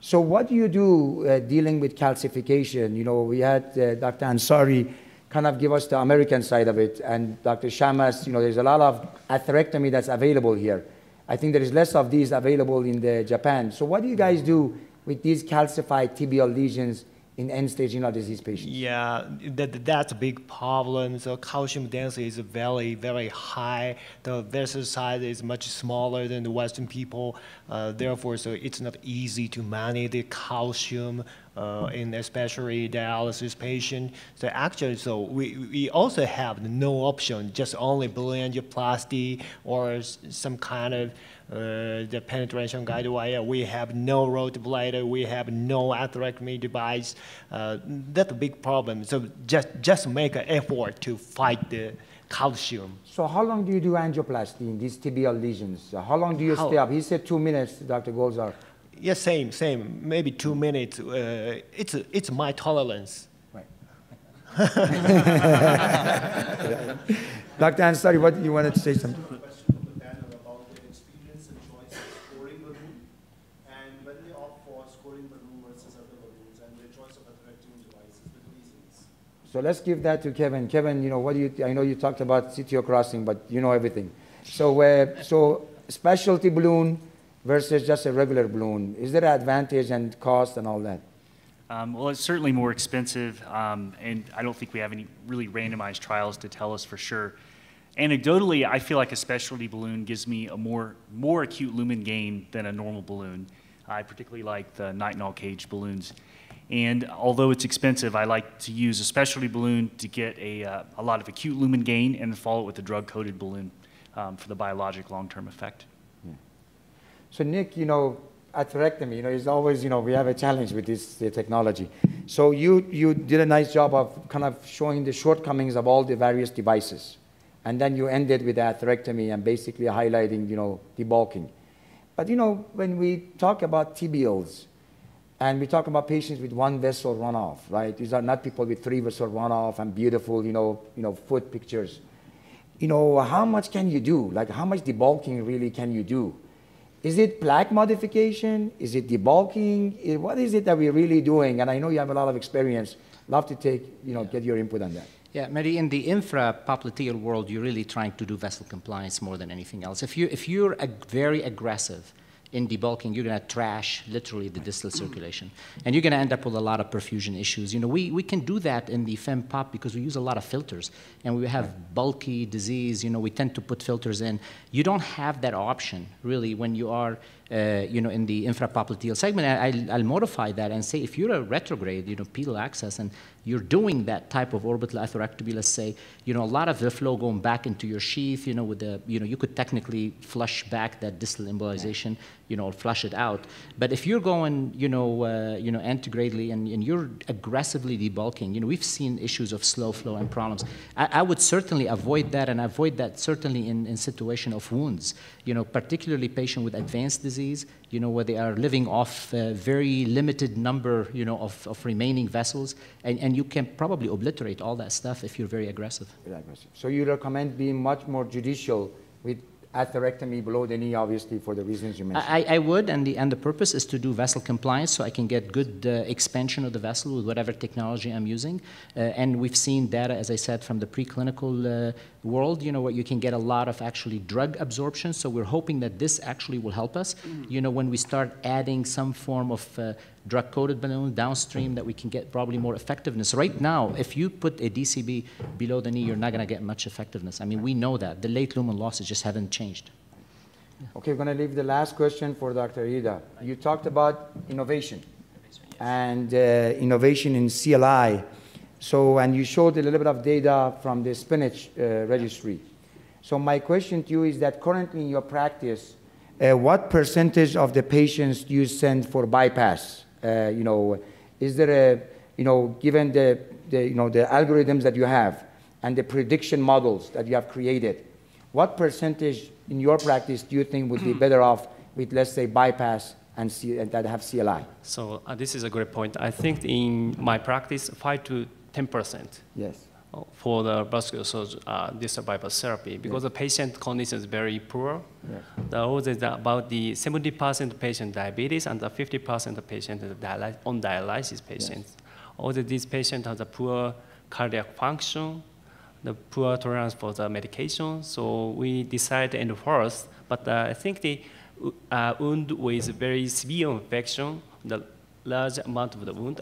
So what do you do uh, dealing with calcification? You know, we had uh, Dr. Ansari kind of give us the American side of it, and Dr. Shammas, you know, there's a lot of atherectomy that's available here. I think there is less of these available in the Japan. So what do you guys do with these calcified tibial lesions in end-stage renal disease patients? Yeah, that, that's a big problem. So calcium density is very, very high. The vessel size is much smaller than the Western people. Uh, therefore, so it's not easy to manage the calcium uh, in especially dialysis patient. So actually, so we, we also have no option, just only balloon angioplasty or some kind of the penetration guide wire. We have no road Rotablator. We have no atherectomy device. Uh, that's a big problem. So just just make an effort to fight the calcium. So how long do you do angioplasty in these tibial lesions? Uh, How long do you How- stay up? He said two minutes, Dr. Golzar. Yeah, same, same. Maybe two minutes. Uh, it's it's my tolerance. Right. Dr. Ansari, what, you wanted to say something? question from the panel about their experience and choice of scoring balloon, and when they opt for scoring balloon versus other balloons, and their choice of atherectomy devices, the reasons. So let's give that to Kevin. Kevin, you know, what do you, I know you talked about CTO crossing, but you know everything. So, uh, so specialty balloon versus just a regular balloon, is there an advantage and cost and all that? Um, well, it's certainly more expensive, um, and I don't think we have any really randomized trials to tell us for sure. Anecdotally, I feel like a specialty balloon gives me a more more acute lumen gain than a normal balloon. I particularly like the nitinol cage balloons, and although it's expensive, I like to use a specialty balloon to get a uh, a lot of acute lumen gain, and then follow it with a drug-coated balloon um, for the biologic long-term effect. So Nick, you know, atherectomy, you know, is always, you know, we have a challenge with this technology. So you, you did a nice job of kind of showing the shortcomings of all the various devices. And then you ended with atherectomy and basically highlighting, you know, debulking. But, you know, when we talk about tibials, And we talk about patients with one vessel runoff, right? These are not people with three vessel runoff and beautiful, you know, you know, foot pictures. You know, how much can you do? Like, how much debulking really can you do? Is it plaque modification? Is it debulking? What is it that we're really doing? And I know you have a lot of experience. Love to take, you know, get your input on that. Yeah, Mehdi, in the infrapopliteal world, you're really trying to do vessel compliance more than anything else. If, you, if you're ag- very aggressive in debulking, you're going to trash literally the distal circulation. And you're going to end up with a lot of perfusion issues. You know, we, we can do that in the FemPop because we use a lot of filters. And we have bulky disease, you know, we tend to put filters in. You don't have that option, really, when you are uh, you know, in the infrapopliteal segment. I, I'll, I'll modify that and say if you're a retrograde, you know, pedal access, and you're doing that type of orbital atherectomy, let's say, you know, a lot of the flow going back into your sheath, you know, with the, you know, you could technically flush back that distal embolization, you know, or flush it out. But if you're going, you know, uh, you know, antegradally and, and you're aggressively debulking, you know, we've seen issues of slow flow and problems. I, I would certainly avoid that, and avoid that certainly in, in situation of wounds, you know, particularly patient with advanced disease, you know, where they are living off a very limited number, you know, of, of remaining vessels, and, and you can probably obliterate all that stuff if you're very aggressive. Very aggressive. So you recommend being much more judicial with atherectomy below the knee, obviously, for the reasons you mentioned. I, I would, and the, and the purpose is to do vessel compliance so I can get good uh, expansion of the vessel with whatever technology I'm using. Uh, and we've seen data, as I said, from the preclinical uh, world, you know, where you can get a lot of actually drug absorption. So we're hoping that this actually will help us, you know, when we start adding some form of uh, drug-coated balloon downstream that we can get probably more effectiveness. Right now, if you put a DCB below the knee, you're not going to get much effectiveness. I mean, we know that. The late lumen losses just haven't changed. Okay, we're going to leave the last question for Dr. Iida. You talked about innovation and uh, innovation in CLI. So, and you showed a little bit of data from the spinach uh, registry. So my question to you is that currently in your practice, uh, what percentage of the patients do you send for bypass? Uh, you know, is there a, you know, given the, the, you know, the algorithms that you have and the prediction models that you have created, what percentage in your practice do you think would be better off with, let's say, bypass and, C- and that have CLI? So uh, this is a great point. I think in my practice, 5 to 10% Yes. For the vascular surgery, uh, distal bypass therapy, because the patient condition is very poor. Yes. The about the 70% patient diabetes and the 50% of patient on dialysis patients. Also, these patients have the poor cardiac function, the poor tolerance for the medication. So we decided to enforce, but uh, I think the uh, wound with very severe infection, the large amount of the wound,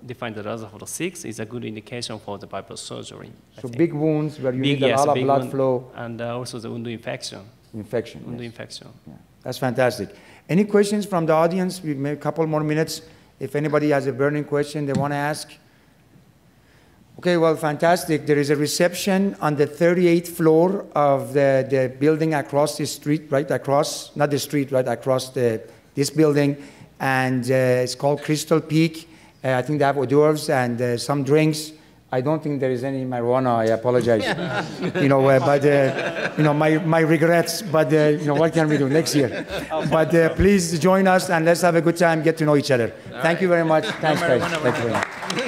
lo- defined as for the six, is a good indication for the bypass surgery. I So think. big wounds where you Big, need a lot of blood wound, flow, And uh, also the wound infection, infection. wound yes. infection. Yeah, That's fantastic. Any questions from the audience? We may a couple more minutes. If anybody has a burning question they want to ask. Okay, well, fantastic. There is a reception on the 38th floor of the, the building across the street, right across, not the street, right across the, this building. And uh, it's called Crystal Peak. Uh, I think they have hors d'oeuvres and uh, some drinks. I don't think there is any marijuana. I apologize. you know, uh, but uh, you know, my, my regrets. But uh, you know, what can we do next year? But uh, please join us and let's have a good time, get to know each other. Thank you very much. Thanks, guys. Thank you very much.